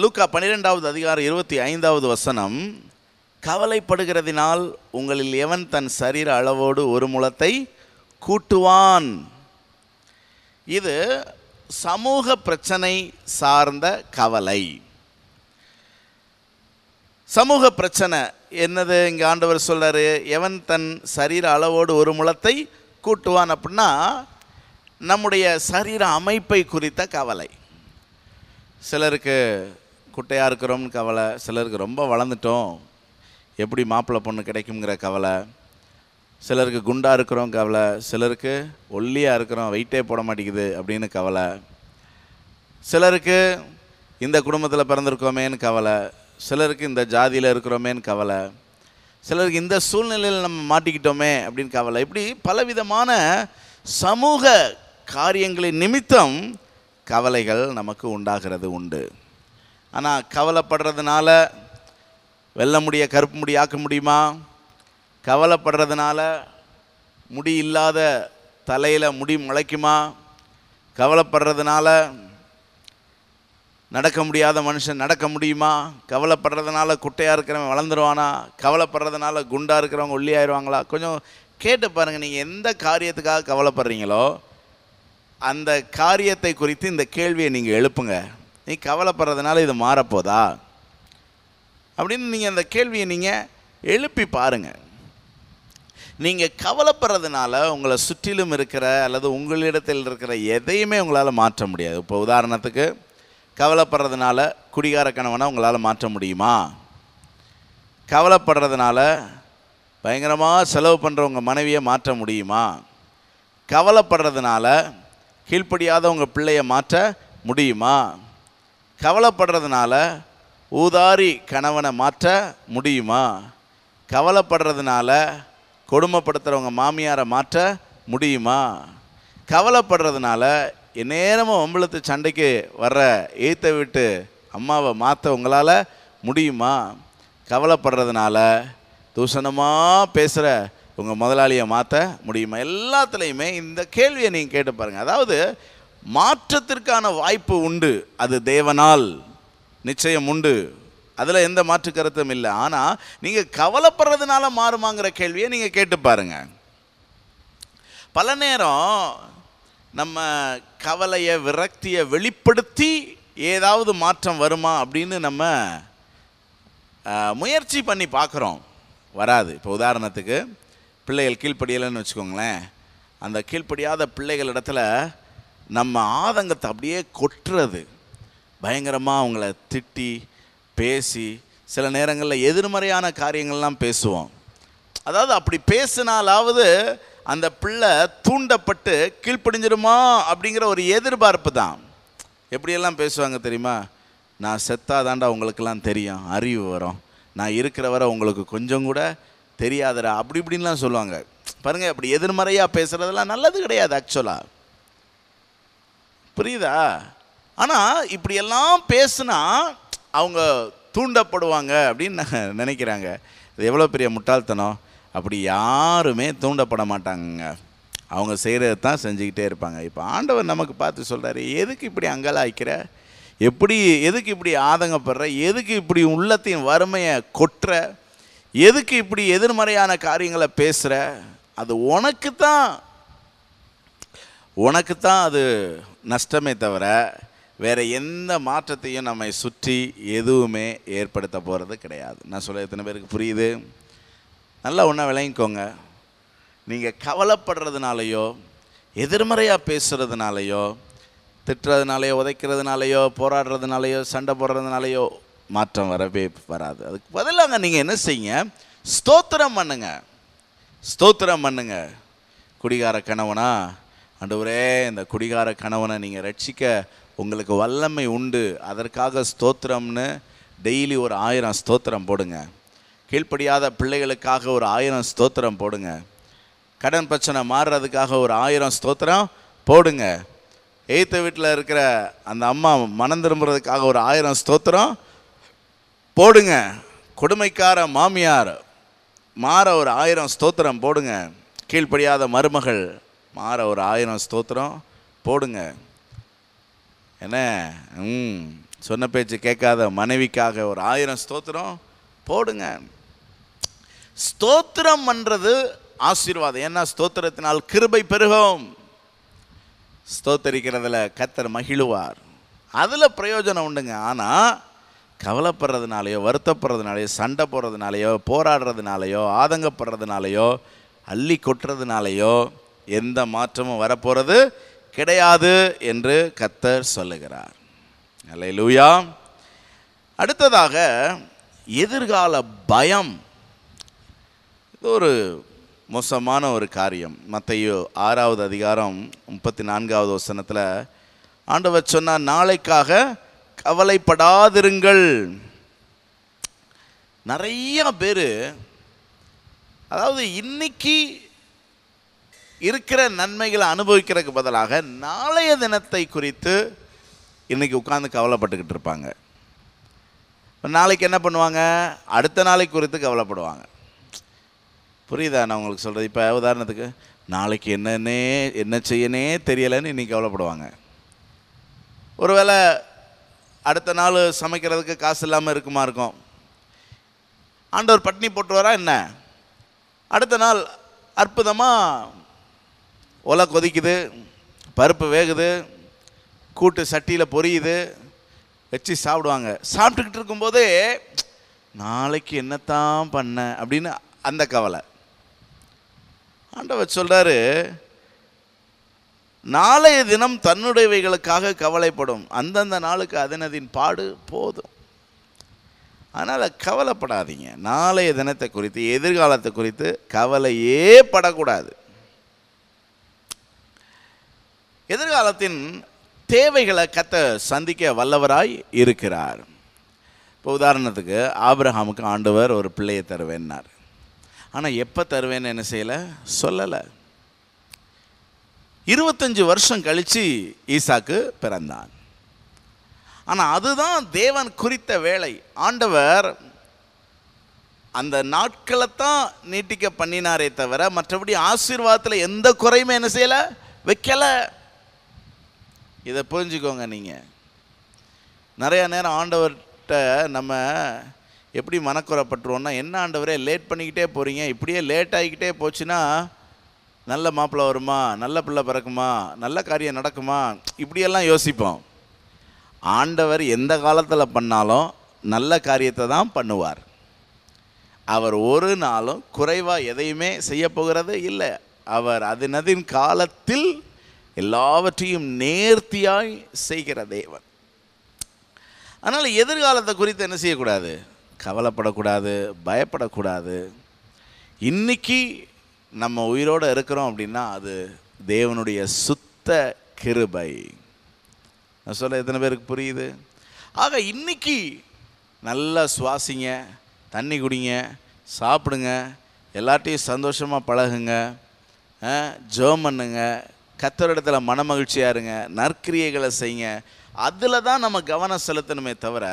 லூக்கா பன்னிரெண்டாவது அதிகாரம் இருபத்தி ஐந்தாவது வசனம் கவலைப்படுகிறதினால் உங்களில் எவன் தன் சரீர அளவோடு ஒரு முழத்தை கூட்டுவான்? இது சமூக பிரச்சனை சார்ந்த கவலை. சமூக பிரச்சனை. என்னது இங்கே ஆண்டவர் சொல்கிறாரு எவன் தன் சரீர அளவோடு ஒரு முழத்தை கூட்டுவான் அப்படின்னா நம்முடைய சரீர அமைப்பை குறித்த கவலை. சிலருக்கு குட்டையாக இருக்கிறோம்னு கவலை சிலருக்கு ரொம்ப வளர்ந்துட்டோம் எப்படி மாப்பிள்ளை பொண்ணு கிடைக்குங்கிற கவலை சிலருக்கு குண்டாக இருக்கிறோம் கவலை சிலருக்கு ஒல்லியாக இருக்கிறோம் வெயிட்டே போட மாட்டேங்குது அப்படின்னு கவலை சிலருக்கு இந்த குடும்பத்தில் பிறந்திருக்கோமேன்னு கவலை சிலருக்கு இந்த ஜாதியில் இருக்கிறோமேன்னு கவலை. சிலருக்கு இந்த சூழ்நிலையில் நம்ம மாட்டிக்கிட்டோமே அப்படின்னு கவலை. இப்படி பலவிதமான சமூக காரியங்களின் நிமித்தம் கவலைகள் நமக்கு உண்டாகிறது உண்டு. ஆனால் கவலைப்படுறதுனால வெல்ல முடிய கருப்பு முடி ஆக்க முடியுமா? கவலைப்படுறதுனால முடி இல்லாத தலையில் முடி முளைக்குமா? கவலைப்படுறதுனால நடக்க முடியாத மனுஷன் நடக்க முடியுமா? கவலைப்படுறதுனால குட்டையாக இருக்கிறவன் வளர்ந்துருவானா? கவலைப்படுறதுனால குண்டாக இருக்கிறவங்க ஒல்லியாயிருவாங்களா கொஞ்சம் கேட்டு பாருங்கள் நீங்கள் எந்த காரியத்துக்காக கவலைப்படுறீங்களோ அந்த காரியத்தை குறித்து இந்த கேள்வியை நீங்கள் எழுப்புங்க. நீ கவலைப்படுறதுனால இது மாறப்போதா? அப்படின்னு நீங்கள் அந்த கேள்வியை நீங்கள் எழுப்பி பாருங்கள் நீங்கள் கவலைப்படுறதுனால உங்களை சுற்றிலும் இருக்கிற அல்லது உங்களிடத்தில் இருக்கிற எதையுமே உங்களால் மாற்ற முடியாது. இப்போ உதாரணத்துக்கு கவலைப்படுறதுனால குடிகார கணவனை உங்களால் மாற்ற முடியுமா? கவலைப்படுறதுனால பயங்கரமாக செலவு பண்ணுற உங்கள் மனைவியை மாற்ற முடியுமா? கவலைப்படுறதுனால கீழ்ப்படியாத உங்கள் பிள்ளையை மாற்ற முடியுமா? கவலைப்படுறதுனால ஊதாரி கணவனை மாற்ற முடியுமா? கவலைப்படுறதுனால கொடுமைப்படுத்துகிறவங்க மாமியாரை மாற்ற முடியுமா? கவலைப்படுறதுனால எந்நேரமும் வம்பளத்து சண்டைக்கு வர்ற ஏத்த விட்டு அம்மாவை மாற்ற உங்களால் முடியுமா? கவலைப்படுறதுனால தூஷணமாக பேசுகிற உங்கள் முதலாளியை மாற்ற முடியுமா? எல்லாத்துலேயுமே இந்த கேள்வியை நீங்கள் கேட்டு பாருங்கள் அதாவது மாற்றத்திற்கான வாய்ப்பு உண்டு. அது தேவனால் நிச்சயம் உண்டு. அதில் எந்த மாற்று கருத்தும் இல்லை. ஆனால் நீங்கள் கவலைப்படுறதுனால மாறுமாங்கிற கேள்வியை நீங்கள் கேட்டு பாருங்கள் பல நேரம் நம்ம கவலையை விரக்தியை வெளிப்படுத்தி ஏதாவது மாற்றம் வருமா அப்படின்னு நம்ம முயற்சி பண்ணி பார்க்குறோம். வராது. இப்போ உதாரணத்துக்கு பிள்ளைகள் கீழ்ப்படியலைன்னு வச்சுக்கோங்களேன். அந்த கீழ்ப்படியாத பிள்ளைகள் இடத்துல நம்ம ஆதங்கத்தை அப்படியே கொட்டுறது. பயங்கரமாக அவங்கள திட்டி பேசி சில நேரங்களில் எதிர்மறையான காரியங்கள்லாம் பேசுவோம். அதாவது அப்படி பேசினாலாவது அந்த பிள்ளை தூண்டப்பட்டு கீழ்ப்படிஞ்சிருமா அப்படிங்கிற ஒரு எதிர்பார்ப்பு தான். எப்படியெல்லாம் பேசுவாங்க தெரியுமா? நான் செத்தாதாண்டா உங்களுக்கெல்லாம் தெரியும் அறிவு வரும். நான் இருக்கிற வரை உங்களுக்கு கொஞ்சம் கூட தெரியாதடா அப்படி இப்படின்லாம் சொல்லுவாங்க. பாருங்க அப்படி எதிர்மறையாக பேசுகிறதெல்லாம் நல்லது கிடையாது ஆக்சுவலாக புரியுதா? ஆனால் இப்படியெல்லாம் பேசுனா அவங்க தூண்டப்படுவாங்க அப்படின்னு நினைக்கிறாங்க. இது எவ்வளோ பெரிய முட்டாள்தனம்? அப்படி யாருமே தூண்டப்பட மாட்டாங்க அவங்க செய்கிறது தான் செஞ்சுக்கிட்டே இருப்பாங்க. இப்போ ஆண்டவர் நமக்கு பார்த்து சொல்கிறாரு எதுக்கு இப்படி அங்கலாய்க்கிற? எப்படி எதுக்கு இப்படி ஆதங்கப்படுற? எதுக்கு இப்படி உள்ளத்தின் வறுமையை கொட்டுற? எதுக்கு இப்படி எதிர்மறையான காரியங்களை பேசுகிற அது உனக்கு தான். உனக்கு தான் அது நஷ்டமே தவிர வேறு எந்த மாற்றத்தையும் நம்மை சுற்றி எதுவுமே ஏற்படுத்த போகிறது கிடையாது. நான் சொல்ல எத்தனை பேருக்கு புரியுது? நல்லா ஒன்றா விளங்கிக்கோங்க. நீங்கள் கவலைப்படுறதுனாலையோ எதிர்மறையாக பேசுகிறதுனாலையோ திட்டுறதுனாலையோ உதைக்கிறதுனாலையோ போராடுறதுனாலையோ சண்டை போடுறதுனாலையோ மாற்றம் வரவே வராது. அதுக்கு பதிலாக நீங்கள் என்ன செய்யுங்க? ஸ்தோத்திரம் பண்ணுங்க. ஸ்தோத்திரம் பண்ணுங்க. குடிகார கணவனா ஆண்டவரே இந்த குடிகார கணவனை நீங்கள் ரட்சிக்க உங்களுக்கு வல்லமை உண்டு. அதற்காக ஸ்தோத்திரம்னு டெய்லி ஒரு ஆயிரம் ஸ்தோத்திரம் போடுங்க. கீழ்ப்படியாத பிள்ளைகளுக்காக ஒரு ஆயிரம் ஸ்தோத்திரம் போடுங்க. கடன் பிரச்சனை மாறுறதுக்காக ஒரு ஆயிரம் ஸ்தோத்திரம் போடுங்க. எய்த்த வீட்டில் இருக்கிற அந்த அம்மா மனம் திரும்புறதுக்காக ஒரு ஆயிரம் ஸ்தோத்திரம் போடுங்க. கொடுமைக்கார மாமியார் மாற ஒரு ஆயிரம் ஸ்தோத்திரம் போடுங்க. கீழ்ப்படியாத மருமகள் மாற ஒரு ஆயிரம் ஸ்தோத்திரம் போடுங்க. என்ன? ம். சொன்ன பேச்சு கேட்காத மனைவிக்காக ஒரு ஆயிரம் ஸ்தோத்திரம் போடுங்க. ஸ்தோத்திரம் பண்ணுறது ஆசீர்வாதம். ஏன்னா ஸ்தோத்திரத்தினால் கிருபை பெருகும். ஸ்தோத்தரிக்கிறதுல கத்தர் மகிழுவார். அதில் பிரயோஜனம் உண்டுங்க. ஆனால் கவலைப்படுறதுனாலையோ வருத்தப்படுறதுனாலையோ சண்டை போடுறதுனாலையோ போராடுறதுனாலையோ ஆதங்கப்படுறதுனாலையோ அள்ளி கொட்டுறதுனாலையோ எந்த மாற்றமும் வரப்போகிறது கிடையாது என்று கத்தர் சொல்லுகிறார். அல்லேலூயா. அடுத்ததாக எதிர்கால பயம் இது ஒரு மோசமான ஒரு காரியம். மற்றையோ ஆறாவது அதிகாரம் முப்பத்தி நான்காவது வசனத்தில் ஆண்டவர் சொன்னால் நாளைக்காக கவலைப்படாதிருங்கள். நிறையா பேர் அதாவது இன்னைக்கு இருக்கிற நன்மைகளை அனுபவிக்கிறதுக்கு பதிலாக நாளைய தினத்தை குறித்து இன்னைக்கு உட்காந்து கவலைப்பட்டுக்கிட்டு இருப்பாங்க. நாளைக்கு என்ன பண்ணுவாங்க? அடுத்த நாளை குறித்து கவலைப்படுவாங்க. புரியுதா நான் உங்களுக்கு சொல்கிறது இப்போ உதாரணத்துக்கு நாளைக்கு என்னன்னே என்ன செய்யனே தெரியலைன்னு இன்னைக்கு கவலைப்படுவாங்க. ஒருவேளை அடுத்த நாள் சமைக்கிறதுக்கு காசு இல்லாமல் இருக்குமா இருக்கும்? ஆண்டவர் பட்னி போட்டு வரா என்ன? அடுத்த நாள் அற்புதமாக ஒலை கொதிக்குது பருப்பு வேகுது கூட்டு சட்டியில் பொரியுது வச்சு சாப்பிடுவாங்க. சாப்பிட்டுக்கிட்டு இருக்கும்போதே நாளைக்கு என்னத்தான் பண்ண? அப்படின்னு அந்த கவலை. ஆண்டவர் சொல்கிறாரு நாளைய தினம் தன்னுடையவைகளுக்காக கவலைப்படும். அந்தந்த நாளுக்கு அதனதின் பாடு போதும். அதனால் கவலைப்படாதீங்க. நாளைய தினத்தை குறித்து எதிர்காலத்தை குறித்து கவலையே படக்கூடாது. எதிர்காலத்தின் தேவைகளை கத்த சந்திக்க வல்லவராய் இருக்கிறார். இப்போ உதாரணத்துக்கு ஆப்ரஹாமுக்கு ஆண்டவர் ஒரு பிள்ளையை தருவேன்னார். ஆனால் எப்போ தருவேன்னு என்ன செய்யலை? சொல்லலை. இருபத்தஞ்சு வருஷம் கழித்து ஈசாக்கு பிறந்தான். ஆனால் அதுதான் தேவன் குறித்த வேலை. ஆண்டவர் அந்த நாட்களை தான் நீட்டிக்க பண்ணினாரே தவிர மற்றபடி ஆசீர்வாதத்தில் எந்த குறையுமே என்ன செய்யலை? வைக்கலை. இதை புரிஞ்சுக்கோங்க நீங்கள் நிறையா நேரம் ஆண்டவர்கிட்ட நம்ம எப்படி மனக்குறப்பட்டுருவோம்னா என்ன ஆண்டவரே லேட் பண்ணிக்கிட்டே போகிறீங்க இப்படியே லேட் ஆகிக்கிட்டே போச்சுன்னா நல்ல மாப்பிள்ளை வருமா நல்ல பிள்ளை பிறக்குமா நல்ல காரியம் நடக்குமா இப்படியெல்லாம் யோசிப்போம். ஆண்டவர் எந்த காலத்தில் பண்ணாலும் நல்ல காரியத்தை தான் பண்ணுவார். அவர் ஒரு நாளும் குறைவாக எதையுமே செய்ய போகிறதே இல்லை. அவர் அதினதின் காலத்தில் எல்லாவற்றையும் நேர்த்தியாய் செய்கிற தேவன். அதனால் எதிர்காலத்தை குறித்து என்ன செய்யக்கூடாது? கவலைப்படக்கூடாது பயப்படக்கூடாது. இன்னைக்கு நம்ம உயிரோடு இருக்கிறோம் அப்படின்னா அது தேவனுடைய சுத்த கிருபை. நான் சொல்ல எத்தனை பேருக்கு புரியுது? ஆக இன்றைக்கி நல்லா சுவாசிங்க தண்ணி குடிங்க சாப்பிடுங்க எல்லாட்டையும் சந்தோஷமாக பழகுங்க ஜோம் பண்ணுங்க கத்தரிடத்துல மனமகிழ்ச்சியாக இருங்க நற்கிரியைகளை செய்யுங்க. அதில் தான் நம்ம கவனம் செலுத்தணுமே தவிர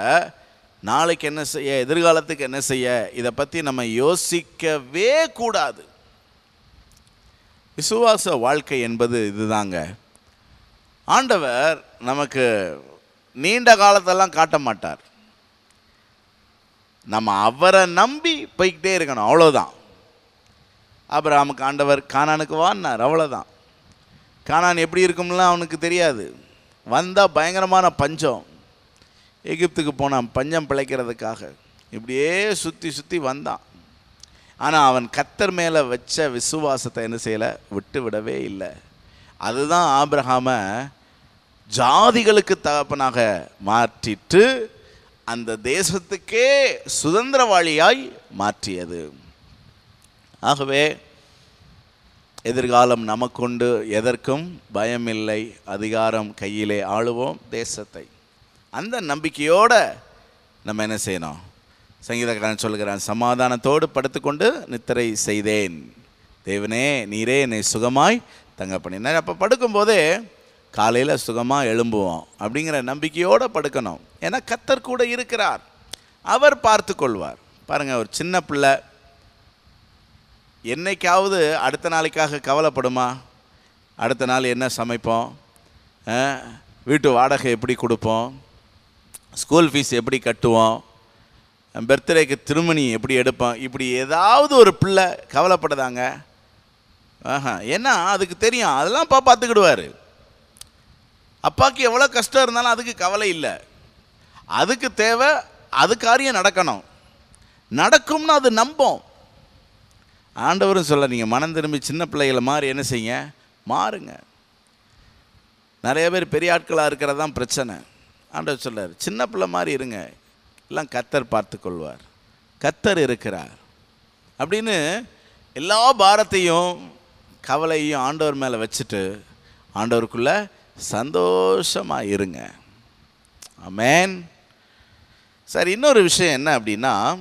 நாளைக்கு என்ன செய்ய எதிர்காலத்துக்கு என்ன செய்ய இதை பற்றி நம்ம யோசிக்கவே கூடாது. விசுவாச வாழ்க்கை என்பது இதுதாங்க. ஆண்டவர் நமக்கு நீண்ட காலத்தெல்லாம் காட்ட மாட்டார். நம்ம அவரை நம்பி போய்கிட்டே இருக்கணும் அவ்வளோதான் அப்புறம் நமக்கு ஆண்டவர் கானானுக்கு வான்னார் அவ்வளோதான் கானான் எப்படி இருக்கும்லாம் அவனுக்கு தெரியாது. வந்தால் பயங்கரமான பஞ்சம். எகிப்துக்கு போனான் பஞ்சம் பிழைக்கிறதுக்காக. இப்படியே சுற்றி சுற்றி வந்தான். ஆனால் அவன் கத்தர் மேலே வச்ச விசுவாசத்தை என்ன செய்யலை? விட்டு விடவே இல்லை. அதுதான் ஆபிரகாம ஜாதிகளுக்கு தகப்பனாக மாற்றிட்டு அந்த தேசத்துக்கே சுதந்திரவாளியாய் மாற்றியது. ஆகவே எதிர்காலம் நமக்குண்டு எதற்கும் பயமில்லை. அதிகாரம் கையிலே ஆளுவோம் தேசத்தை. அந்த நம்பிக்கையோடு நம்ம என்ன செய்யணும்? சங்கீதக்காரன் சொல்கிறான் சமாதானத்தோடு படுத்துக்கொண்டு நித்திரை செய்தேன். தேவனே நீரே என்னை சுகமாய் தங்க பண்ணினார். அப்போ படுக்கும்போதே காலையில் சுகமாக எழும்புவோம் அப்படிங்கிற நம்பிக்கையோடு படுக்கணும். ஏன்னா கத்தர் கூட இருக்கிறார். அவர் பார்த்து கொள்வார். பாருங்கள் ஒரு சின்ன பிள்ளை என்னைக்காவது அடுத்த நாளைக்காக கவலைப்படுமா? அடுத்த நாள் என்ன சமைப்போம்? வீட்டு வாடகை எப்படி கொடுப்போம்? ஸ்கூல் ஃபீஸ் எப்படி கட்டுவோம்? பர்த்டேக்கு திருமணி எப்படி எடுப்போம்? இப்படி ஏதாவது ஒரு பிள்ளை கவலைப்படுதாங்க. ஆஹா ஏன்னா அதுக்கு தெரியும். அதெல்லாம் அப்பா பார்த்துக்கிடுவார். அப்பாவுக்கு எவ்வளோ கஷ்டம் இருந்தாலும் அதுக்கு கவலை இல்லை. அதுக்கு தேவை அது காரியம் நடக்கணும். நடக்கும்னு அது நம்பும். ஆண்டவரும் சொல்ல நீங்கள் மனம் திரும்பி சின்ன பிள்ளைகளை மாறி என்ன செய்யுங்க? மாறுங்க. நிறைய பேர் பெரிய ஆட்களாக இருக்கிறது தான் பிரச்சனை. ஆண்டவர் சொல்கிறார் சின்ன பிள்ளை மாதிரி இருங்க எல்லாம் கத்தர் பார்த்து கொள்வார். கத்தர் இருக்கிறார். அப்படின்னு எல்லா பாரத்தையும் கவலையும் ஆண்டவர் மேலே வச்சுட்டு ஆண்டவருக்குள்ள சந்தோஷமாக இருங்க. மேன் சார் இன்னொரு விஷயம் என்ன அப்படின்னா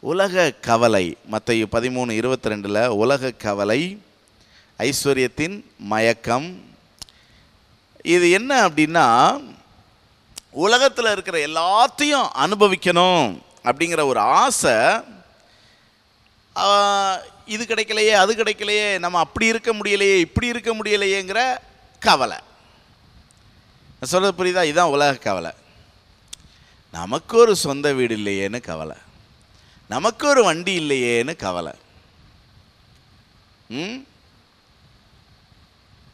உலக கவலை மற்ற பதிமூணு இருபத்தி ரெண்டில் உலக கவலை ஐஸ்வர்யத்தின் மயக்கம். இது என்ன அப்படின்னா உலகத்தில் இருக்கிற எல்லாத்தையும் அனுபவிக்கணும் அப்படிங்கிற ஒரு ஆசை இது கிடைக்கலையே அது கிடைக்கலையே நம்ம அப்படி இருக்க முடியலையே இப்படி இருக்க முடியலையேங்கிற கவலை. நான் சொல்கிறது புரியுதா? இதுதான் உலக கவலை. நமக்கு ஒரு சொந்த வீடு இல்லையேன்னு கவலை. நமக்கு ஒரு வண்டி இல்லையேன்னு கவலை. ம்?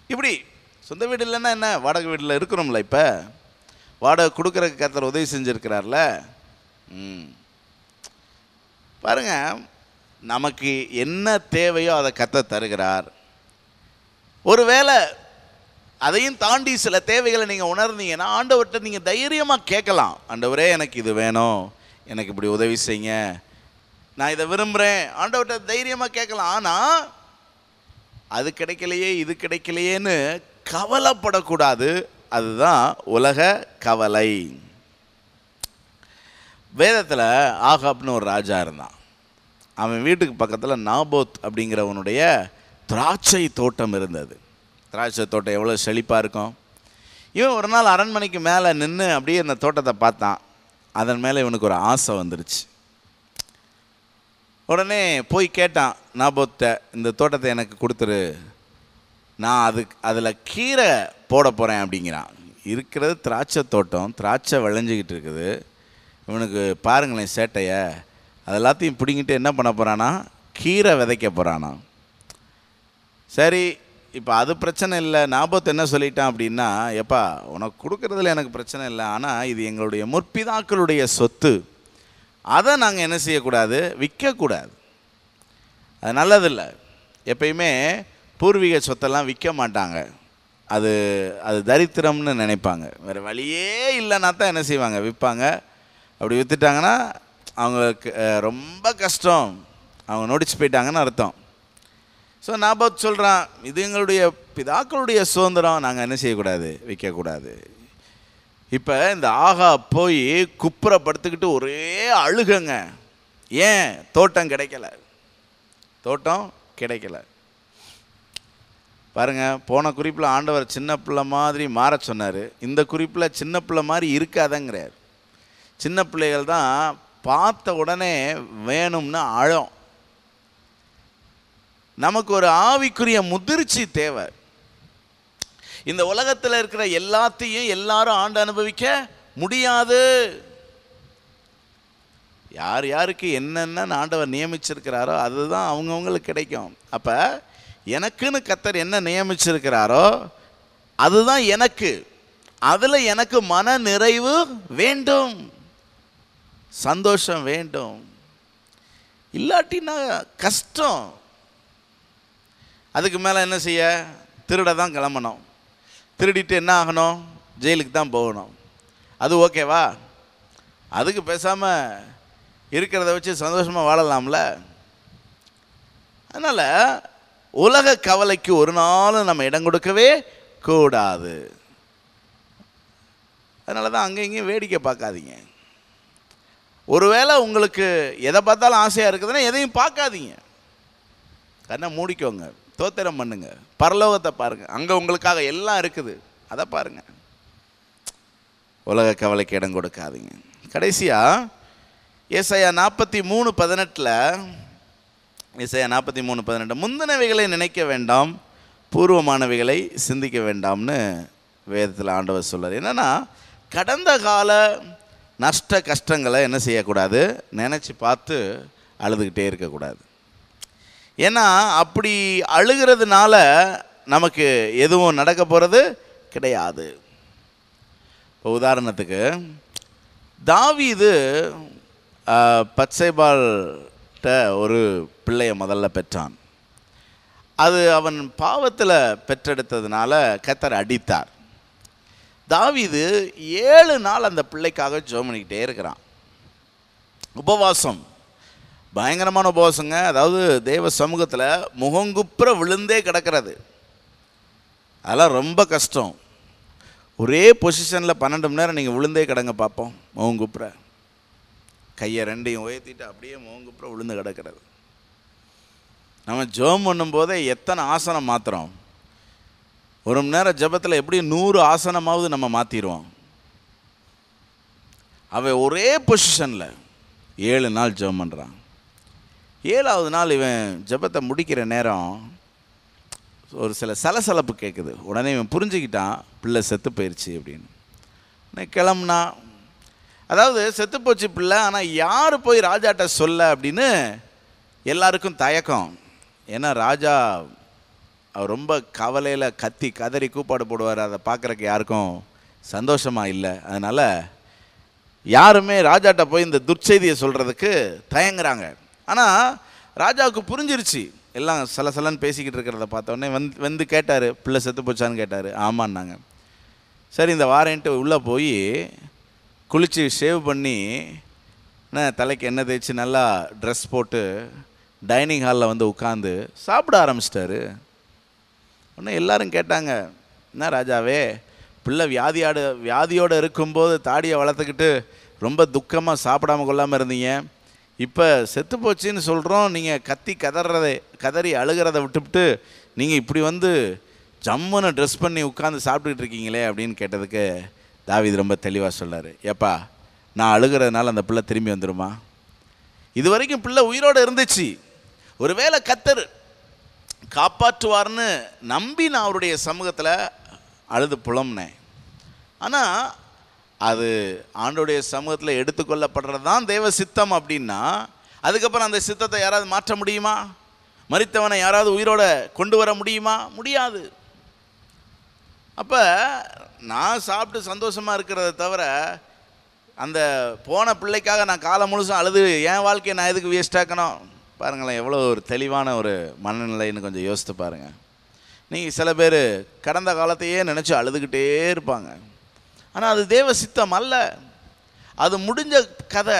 இப்படி சொந்த வீடு இல்லைன்னா என்ன? வாடகை வீட்டில் இருக்கிறோம்ல இப்போ? வாடகை கொடுக்குறக்கு கத்தர் உதவி செஞ்சுருக்கிறார்ல? ம். பாருங்க நமக்கு என்ன தேவையோ அதை கத்த தருகிறார். ஒருவேளை அதையும் தாண்டி சில தேவைகளை நீங்கள் உணர்ந்தீங்கன்னா ஆண்டவர்கிட்ட நீங்கள் தைரியமாக கேட்கலாம். ஆண்டவரே எனக்கு இது வேணும். எனக்கு இப்படி உதவி செய்யுங்க. நான் இதை விரும்புகிறேன் ஆண்டவர்கிட்ட தைரியமாக கேட்கலாம். ஆனால் அது கிடைக்கலையே இது கிடைக்கலையேன்னு கவலைப்படக்கூடாது. அதுதான் உலக கவலை. வேதத்தில் ஆகாப்னு ஒரு ராஜா இருந்தான். அவன் வீட்டுக்கு பக்கத்தில் நாபோத் அப்படிங்கிறவனுடைய திராட்சை தோட்டம் இருந்தது. திராட்சை தோட்டம் எவ்வளோ செழிப்பாக இருக்கும்? இவன் ஒரு நாள் அரண்மனைக்கு மேலே நின்று அப்படியே அந்த தோட்டத்தை பார்த்தான். அதன் மேலே இவனுக்கு ஒரு ஆசை வந்துருச்சு. உடனே போய் கேட்டான் நாபோத்தை இந்த தோட்டத்தை எனக்கு கொடுத்துரு. நான் அதுக்கு அதில் கீரை போட போகிறேன் அப்படிங்கிறான். இருக்கிறது திராட்சை தோட்டம் திராட்சை விளைஞ்சிக்கிட்டு இருக்குது. இவனுக்கு பாருங்களேன் சேட்டையை. அது எல்லாத்தையும் பிடிங்கிட்டு என்ன பண்ண போகிறானா கீரை விதைக்க போகிறானா சரி இப்போ அது பிரச்சனை இல்லை. ஞாபகத்தை என்ன சொல்லிட்டான் அப்படின்னா எப்பா உனக்கு கொடுக்கறதுல எனக்கு பிரச்சனை இல்லை. ஆனால் இது எங்களுடைய முற்பிதாக்களுடைய சொத்து. அதை நாங்கள் என்ன செய்யக்கூடாது? விற்கக்கூடாது அது நல்லதில்லை. எப்பயுமே பூர்வீக சொத்தெல்லாம் விற்க மாட்டாங்க. அது அது தரித்திரம்னு நினைப்பாங்க. வேறு வழியே இல்லைன்னா தான் என்ன செய்வாங்க? விற்பாங்க. அப்படி விற்றுட்டாங்கன்னா அவங்களுக்கு ரொம்ப கஷ்டம். அவங்க நொடிச்சு போயிட்டாங்கன்னு அர்த்தம். ஸோ நான் பார்த்து சொல்கிறான் இது எங்களுடைய பிதாக்களுடைய சுதந்திரம். நாங்கள் என்ன செய்யக்கூடாது? விற்கக்கூடாது. இப்போ இந்த ஆகா போய் குப்புறப்படுத்துக்கிட்டு ஒரே அழுகங்க. ஏன்? தோட்டம் கிடைக்கல. தோட்டம் கிடைக்கல. பாருங்க போன குறிப்பில் ஆண்டவர் சின்ன பிள்ளை மாதிரி மாற சொன்னார். இந்த குறிப்பில் சின்ன பிள்ளை மாதிரி இருக்காதங்கிறார். சின்ன பிள்ளைகள் தான் பார்த்த உடனே வேணும்னு அழம் நமக்கு ஒரு ஆவிக்குரிய முதிர்ச்சி தேவை. இந்த உலகத்தில் இருக்கிற எல்லாத்தையும் எல்லாரும் ஆண்டு அனுபவிக்க முடியாது. யார் யாருக்கு என்னென்ன ஆண்டவர் நியமிச்சிருக்கிறாரோ அதுதான் அவங்கவுங்களுக்கு கிடைக்கும். அப்போ எனக்குன்னு கத்தர் என்ன நியமிச்சிருக்கிறாரோ அதுதான் எனக்கு. அதில் எனக்கு மன நிறைவு வேண்டும். சந்தோஷம் வேண்டும். இல்லாட்டின்னா கஷ்டம். அதுக்கு மேலே என்ன செய்ய? திருட தான் கிளம்பணும். திருடிட்டு என்ன ஆகணும்? ஜெயிலுக்கு தான் போகணும். அது ஓகேவா? அதுக்கு பேசாமல் இருக்கிறத வச்சு சந்தோஷமாக வாழலாம்ல. அதனால் உலக கவலைக்கு ஒரு நாளும் நம்ம இடம் கொடுக்கவே கூடாது. அதனால தான் அங்கே இங்கேயும் வேடிக்கை பார்க்காதீங்க. ஒருவேளை உங்களுக்கு எதை பார்த்தாலும் ஆசையாக இருக்குதுன்னா எதையும் பார்க்காதீங்க. கண்ணை மூடிக்கோங்க தோத்திரம் பண்ணுங்க பரலோகத்தை பாருங்கள் அங்கே உங்களுக்காக எல்லாம் இருக்குது. அதை பாருங்க. உலக கவலைக்கு இடம் கொடுக்காதீங்க. கடைசியாக எஸ்ஐயா நாற்பத்தி மூணு பதினெட்டில் இசையா நாற்பத்தி மூணு பதினெட்டு முந்தினவைகளை நினைக்க வேண்டாம் பூர்வமானவைகளை சிந்திக்க வேண்டாம்னு வேதத்தில் ஆண்டவர் சொல்கிறார் என்னன்னா கடந்த கால நஷ்ட கஷ்டங்களை என்ன செய்யக்கூடாது? நினச்சி பார்த்து அழுதுகிட்டே இருக்கக்கூடாது. ஏன்னா அப்படி அழுகிறதுனால நமக்கு எதுவும் நடக்க போகிறது கிடையாது. இப்போ உதாரணத்துக்கு தாவி இது பச்சைபால்கிட்ட ஒரு பிள்ளையை முதல்ல பெற்றான். அது அவன் பாவத்தில் பெற்றெடுத்ததுனால கத்தர் அடித்தார். தாவிது ஏழு நாள் அந்த பிள்ளைக்காக ஜெபம் பண்ணிக்கிட்டே இருக்கிறான். உபவாசம். பயங்கரமான உபவாசங்க. அதாவது தேவ சமூகத்தில் முகங்குப்புற விழுந்தே கிடக்கிறது. அதெல்லாம் ரொம்ப கஷ்டம். ஒரே பொசிஷனில் பன்னெண்டு மணி நேரம் நீங்கள் விழுந்தே கிடங்க பார்ப்போம் முகங்குப்புற கையை ரெண்டையும் உயர்த்திட்டு அப்படியே முகங்குப்புற விழுந்து கிடக்கிறது. நம்ம ஜெபம் பண்ணும்போதே எத்தனை ஆசனம் மாத்துறோம்? ஒரு மணி நேரம் ஜெபத்தில் எப்படி நூறு ஆசனமாவது நம்ம மாற்றிடுவோம் அவன் ஒரே பொசிஷனில் ஏழு நாள் ஜெபம் பண்ணுறான் ஏழாவது நாள் இவன் ஜெபத்தை முடிக்கிற நேரம் ஒரு சில சலசலப்பு கேட்குது உடனே இவன் புரிஞ்சுக்கிட்டான் பிள்ளை செத்து போயிடுச்சு அப்படின்னு. கிளம்புனா அதாவது செத்து போச்சு பிள்ளை ஆனால் யார் போய் ராஜாட்ட சொல்ல அப்படின்னு எல்லாருக்கும் தயக்கம். ஏன்னா ராஜா அவர் ரொம்ப கவலையில் கத்தி கதறி கூப்பாடு போடுவார். அதை பார்க்குறக்கு யாருக்கும் சந்தோஷமாக இல்லை. அதனால் யாருமே ராஜாட்ட போய் இந்த துர்ச்செய்தியை சொல்கிறதுக்கு தயங்குறாங்க. ஆனால் ராஜாவுக்கு புரிஞ்சிருச்சு. எல்லாம் சல சலன்னு பேசிக்கிட்டு இருக்கிறத பார்த்தோன்னே வந்து வந்து கேட்டார். பிள்ளை செத்து போச்சான்னு கேட்டார். ஆமான்னாங்க. சரி இந்த வாரேன்ட்டு உள்ளே போய் குளித்து ஷேவ் பண்ணி என்ன தலைக்கு எண்ணெய் தேய்ச்சி நல்லா ட்ரெஸ் போட்டு டைனிங் ஹாலில் வந்து உட்காந்து சாப்பிட ஆரம்பிச்சிட்டாரு. உடனே எல்லாரும் கேட்டாங்க என்ன ராஜாவே பிள்ளை வியாதியாடு வியாதியோடு இருக்கும்போது தாடியை வளர்த்துக்கிட்டு ரொம்ப துக்கமாக சாப்பிடாம கொள்ளாமல் இருந்தீங்க. இப்போ செத்து போச்சுன்னு சொல்கிறோம் நீங்கள் கத்தி கதறதை கதறி அழுகிறத விட்டுவிட்டு நீங்கள் இப்படி வந்து ஜம்முன்னு ட்ரெஸ் பண்ணி உட்காந்து சாப்பிட்டுக்கிட்டு இருக்கீங்களே? அப்படின்னு கேட்டதுக்கு தாவீது ரொம்ப தெளிவாக சொல்லார் ஏப்பா நான் அழுகிறதுனால அந்த பிள்ளை திரும்பி வந்துருமா? இது வரைக்கும் பிள்ளை உயிரோடு இருந்துச்சு. ஒருவேளை கத்தர் காப்பாற்றுவார்னு நம்பி நான் அவருடைய சமூகத்தில் அழுது புலம்னேன் ஆனால் அது ஆண்டோடைய சமூகத்தில் எடுத்துக்கொள்ளப்படுறது தான் தேவ சித்தம் அப்படின்னா அதுக்கப்புறம் அந்த சித்தத்தை யாராவது மாற்ற முடியுமா? மறித்தவனை யாராவது உயிரோட கொண்டு வர முடியுமா? முடியாது. அப்போ நான் சாப்பிட்டு சந்தோஷமாக இருக்கிறத தவிர அந்த போன பிள்ளைக்காக நான் காலம் முழுசும் அழுது என் வாழ்க்கையை நான் எதுக்கு வேஸ்ட் ஆக்கணும்? பாருங்களேன் எவ்வளோ ஒரு தெளிவான ஒரு மனநிலைன்னு கொஞ்சம் யோசித்து பாருங்கள் நீங்கள் சில பேர் கடந்த காலத்தையே நினச்சி அழுதுகிட்டே இருப்பாங்க. ஆனால் அது தேவ சித்தம் அல்ல. அது முடிஞ்ச கதை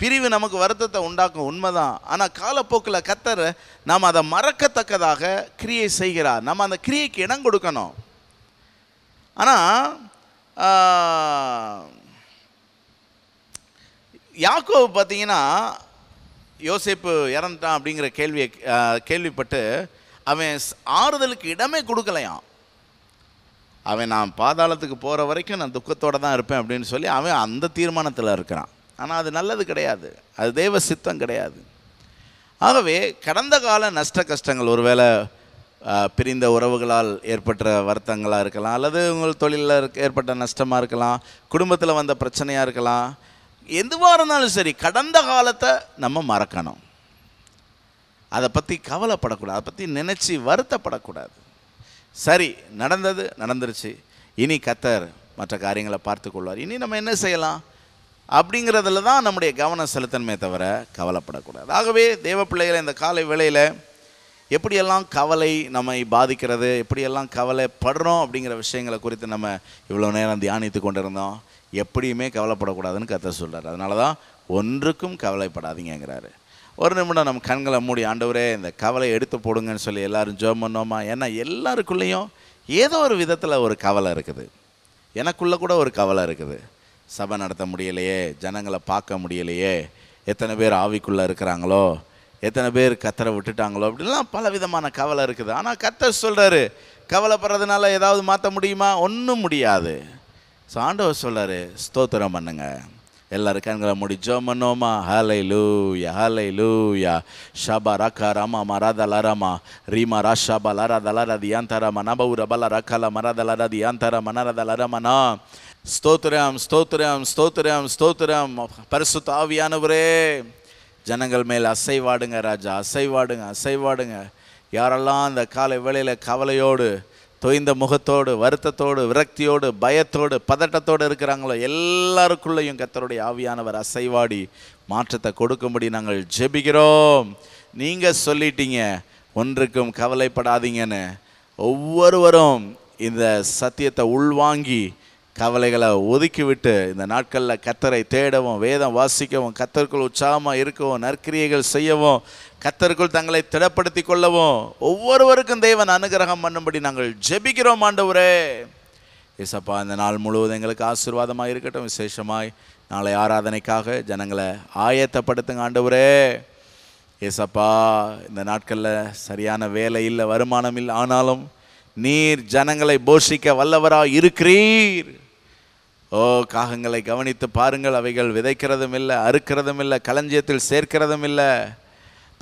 பிரிவு நமக்கு வருத்தத்தை உண்டாக்கும் உண்மைதான். ஆனால் காலப்போக்கில் கத்தர் நாம் அதை மறக்கத்தக்கதாக கிரியை செய்கிறார். நம்ம அந்த கிரியைக்கு இடம் கொடுக்கணும். ஆனால் யாக்கோவு பார்த்தீங்கன்னா யோசேப்பு இறந்துட்டான் அப்படிங்கிற கேள்வியை கேள்விப்பட்டு அவன் ஆறுதலுக்கு இடமே கொடுக்கலையாம். அவன் நான் பாதாளத்துக்கு போகிற வரைக்கும் நான் துக்கத்தோடு தான் இருப்பேன் அப்படின்னு சொல்லி அவன் அந்த தீர்மானத்தில் இருக்கிறான். ஆனால் அது நல்லது கிடையாது. அது தெய்வ சித்தம் கிடையாது. ஆகவே கடந்த கால நஷ்ட கஷ்டங்கள் ஒருவேளை பிரிந்த உறவுகளால் ஏற்பட்ட வருத்தங்களாக இருக்கலாம் அல்லது உங்கள் தொழிலில் இருக்க ஏற்பட்ட நஷ்டமாக இருக்கலாம் குடும்பத்தில் வந்த பிரச்சனையாக இருக்கலாம் எதுவாக இருந்தாலும் சரி கடந்த காலத்தை நம்ம மறக்கணும். அதை பற்றி கவலைப்படக்கூடாது அதை பற்றி நினச்சி வருத்தப்படக்கூடாது. சரி நடந்தது நடந்துருச்சு. இனி கத்தர் மற்ற காரியங்களை பார்த்து கொள்வார். இனி நம்ம என்ன செய்யலாம்? அப்படிங்கிறதுல தான் நம்முடைய கவனம் செலுத்தணுமே தவிர கவலைப்படக்கூடாது. ஆகவே தேவ பிள்ளைகளை இந்த காலை வேளையில் எப்படியெல்லாம் கவலை நம்மை பாதிக்கிறது எப்படியெல்லாம் கவலைப்படுறோம் அப்படிங்கிற விஷயங்களை குறித்து நம்ம இவ்வளோ நேரம் தியானித்து கொண்டிருந்தோம். எப்படியுமே கவலைப்படக்கூடாதுன்னு கத்த சொல்கிறார் அதனால தான் ஒன்றுக்கும் கவலைப்படாதீங்கிறாரு ஒரு நிமிடம் நம்ம கண்களை மூடி ஆண்டவரே இந்த கவலை எடுத்து போடுங்கன்னு சொல்லி எல்லாரும் ஜோம் பண்ணோமா? ஏன்னா எல்லாருக்குள்ளேயும் ஏதோ ஒரு விதத்தில் ஒரு கவலை இருக்குது. எனக்குள்ளே கூட ஒரு கவலை இருக்குது. சபை நடத்த முடியலையே ஜனங்களை பார்க்க முடியலையே எத்தனை பேர் ஆவிக்குள்ளே இருக்கிறாங்களோ எத்தனை பேர் கத்தரை விட்டுட்டாங்களோ அப்படிலாம் பல விதமான கவலை இருக்குது. ஆனால் கத்தர் சொல்கிறாரு கவலைப்படுறதுனால ஏதாவது மாற்ற முடியுமா? ஒன்றும் முடியாது. ஸோ ஆண்டவர் சொல்றாரு ஸ்தோத்திரம் பண்ணுங்க. எல்லாரும் கண்களை முடி ஜோமனோமா ஹலை லூயா ஹலை லூயா ஷபா ரக்கா ராமா மராத லரமா ரீமா ராஷாபா லராத லரதி யாந்தரமா நபவு ரபல ரக்கல மராத லரதி யாந்தர நரத லரமனா ஸ்தோத்திரம் ஸ்தோத்திரம் ஸ்தோத்திரம் ஸ்தோத்திரம் பரிசு தாவியானவரே ஜனங்கள் மேல் அசைவாடுங்க ராஜா அசைவாடுங்க அசைவாடுங்க யாரெல்லாம் அந்த காலை வேளையில் கவலையோடு தொய்ந்த முகத்தோடு வருத்தத்தோடு விரக்தியோடு பயத்தோடு பதட்டத்தோடு இருக்கிறாங்களோ எல்லாருக்குள்ளேயும் கத்தருடைய ஆவியானவர் அசைவாடி மாற்றத்தை கொடுக்கும்படி நாங்கள் ஜெபிக்கிறோம். நீங்கள் சொல்லிட்டீங்க ஒன்றுக்கும் கவலைப்படாதீங்கன்னு. ஒவ்வொருவரும் இந்த சத்தியத்தை உள்வாங்கி கவலைகளை ஒதுக்கிவிட்டு இந்த நாட்களில் கத்தரை தேடவும் வேதம் வாசிக்கவும் கத்தருக்குள் உற்சாகமாக இருக்கவும் நற்கிரியைகள் செய்யவும் கத்தருக்குள் தங்களை திடப்படுத்தி கொள்ளவும். ஒவ்வொருவருக்கும் தேவன் அனுகிரகம் பண்ணும்படி நாங்கள் ஜெபிக்கிறோம் ஆண்டவரே. ஏசப்பா இந்த நாள் முழுவதும் எங்களுக்கு ஆசீர்வாதமாக இருக்கட்டும். விசேஷமாய் நாளை ஆராதனைக்காக ஜனங்களை ஆயத்தப்படுத்துங்க ஆண்டவரே. ஏசப்பா இந்த நாட்களில் சரியான வேலை இல்லை வருமானம் இல்லை ஆனாலும் நீர் ஜனங்களை போஷிக்க வல்லவராக இருக்கிறீர். ஓ காகங்களை கவனித்து பாருங்கள் அவைகள் விதைக்கிறதும் இல்லை அறுக்கிறதும் இல்லை களஞ்சியத்தில் சேர்க்கிறதும் இல்லை.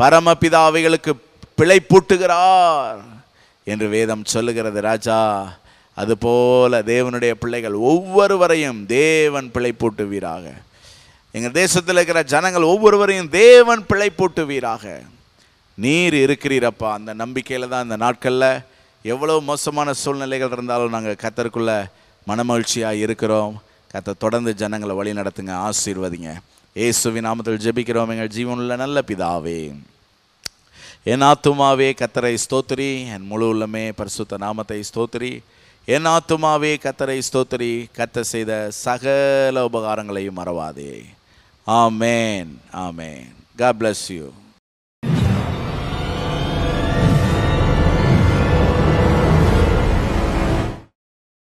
பரமபிதா அவைகளுக்கு பிழை பூட்டுகிறார் என்று வேதம் சொல்லுகிறது ராஜா. அதுபோல தேவனுடைய பிள்ளைகள் ஒவ்வொருவரையும் தேவன் பிழை பூட்டுவீராக எங்கள் தேசத்தில் இருக்கிற ஜனங்கள் ஒவ்வொருவரையும் தேவன் பிழை பூட்டுவீராக நீர் இருக்கிறீரப்பா. அந்த நம்பிக்கையில் தான் இந்த நாட்களில் எவ்வளோ மோசமான சூழ்நிலைகள் இருந்தாலும் நாங்கள் கத்தருக்குள்ளே மனமகிழ்ச்சியாக இருக்கிறோம். கத்த தொடர்ந்து ஜனங்களை வழி நடத்துங்க ஆசீர்வதிங்க. இயேசுவின் நாமத்தில் ஜெபிக்கிறோம். எங்கள் ஜீவனுள்ள நல்ல பிதாவே என் ஆத்துமாவே கத்தரை ஸ்தோத்திரி. என் முழு உள்ளமே பரிசுத்த நாமத்தை ஸ்தோத்திரி. என் ஆத்துமாவே கத்தரை ஸ்தோத்திரி. கத்த செய்த சகல உபகாரங்களையும் மறவாதே. ஆமேன் ஆமேன். God bless you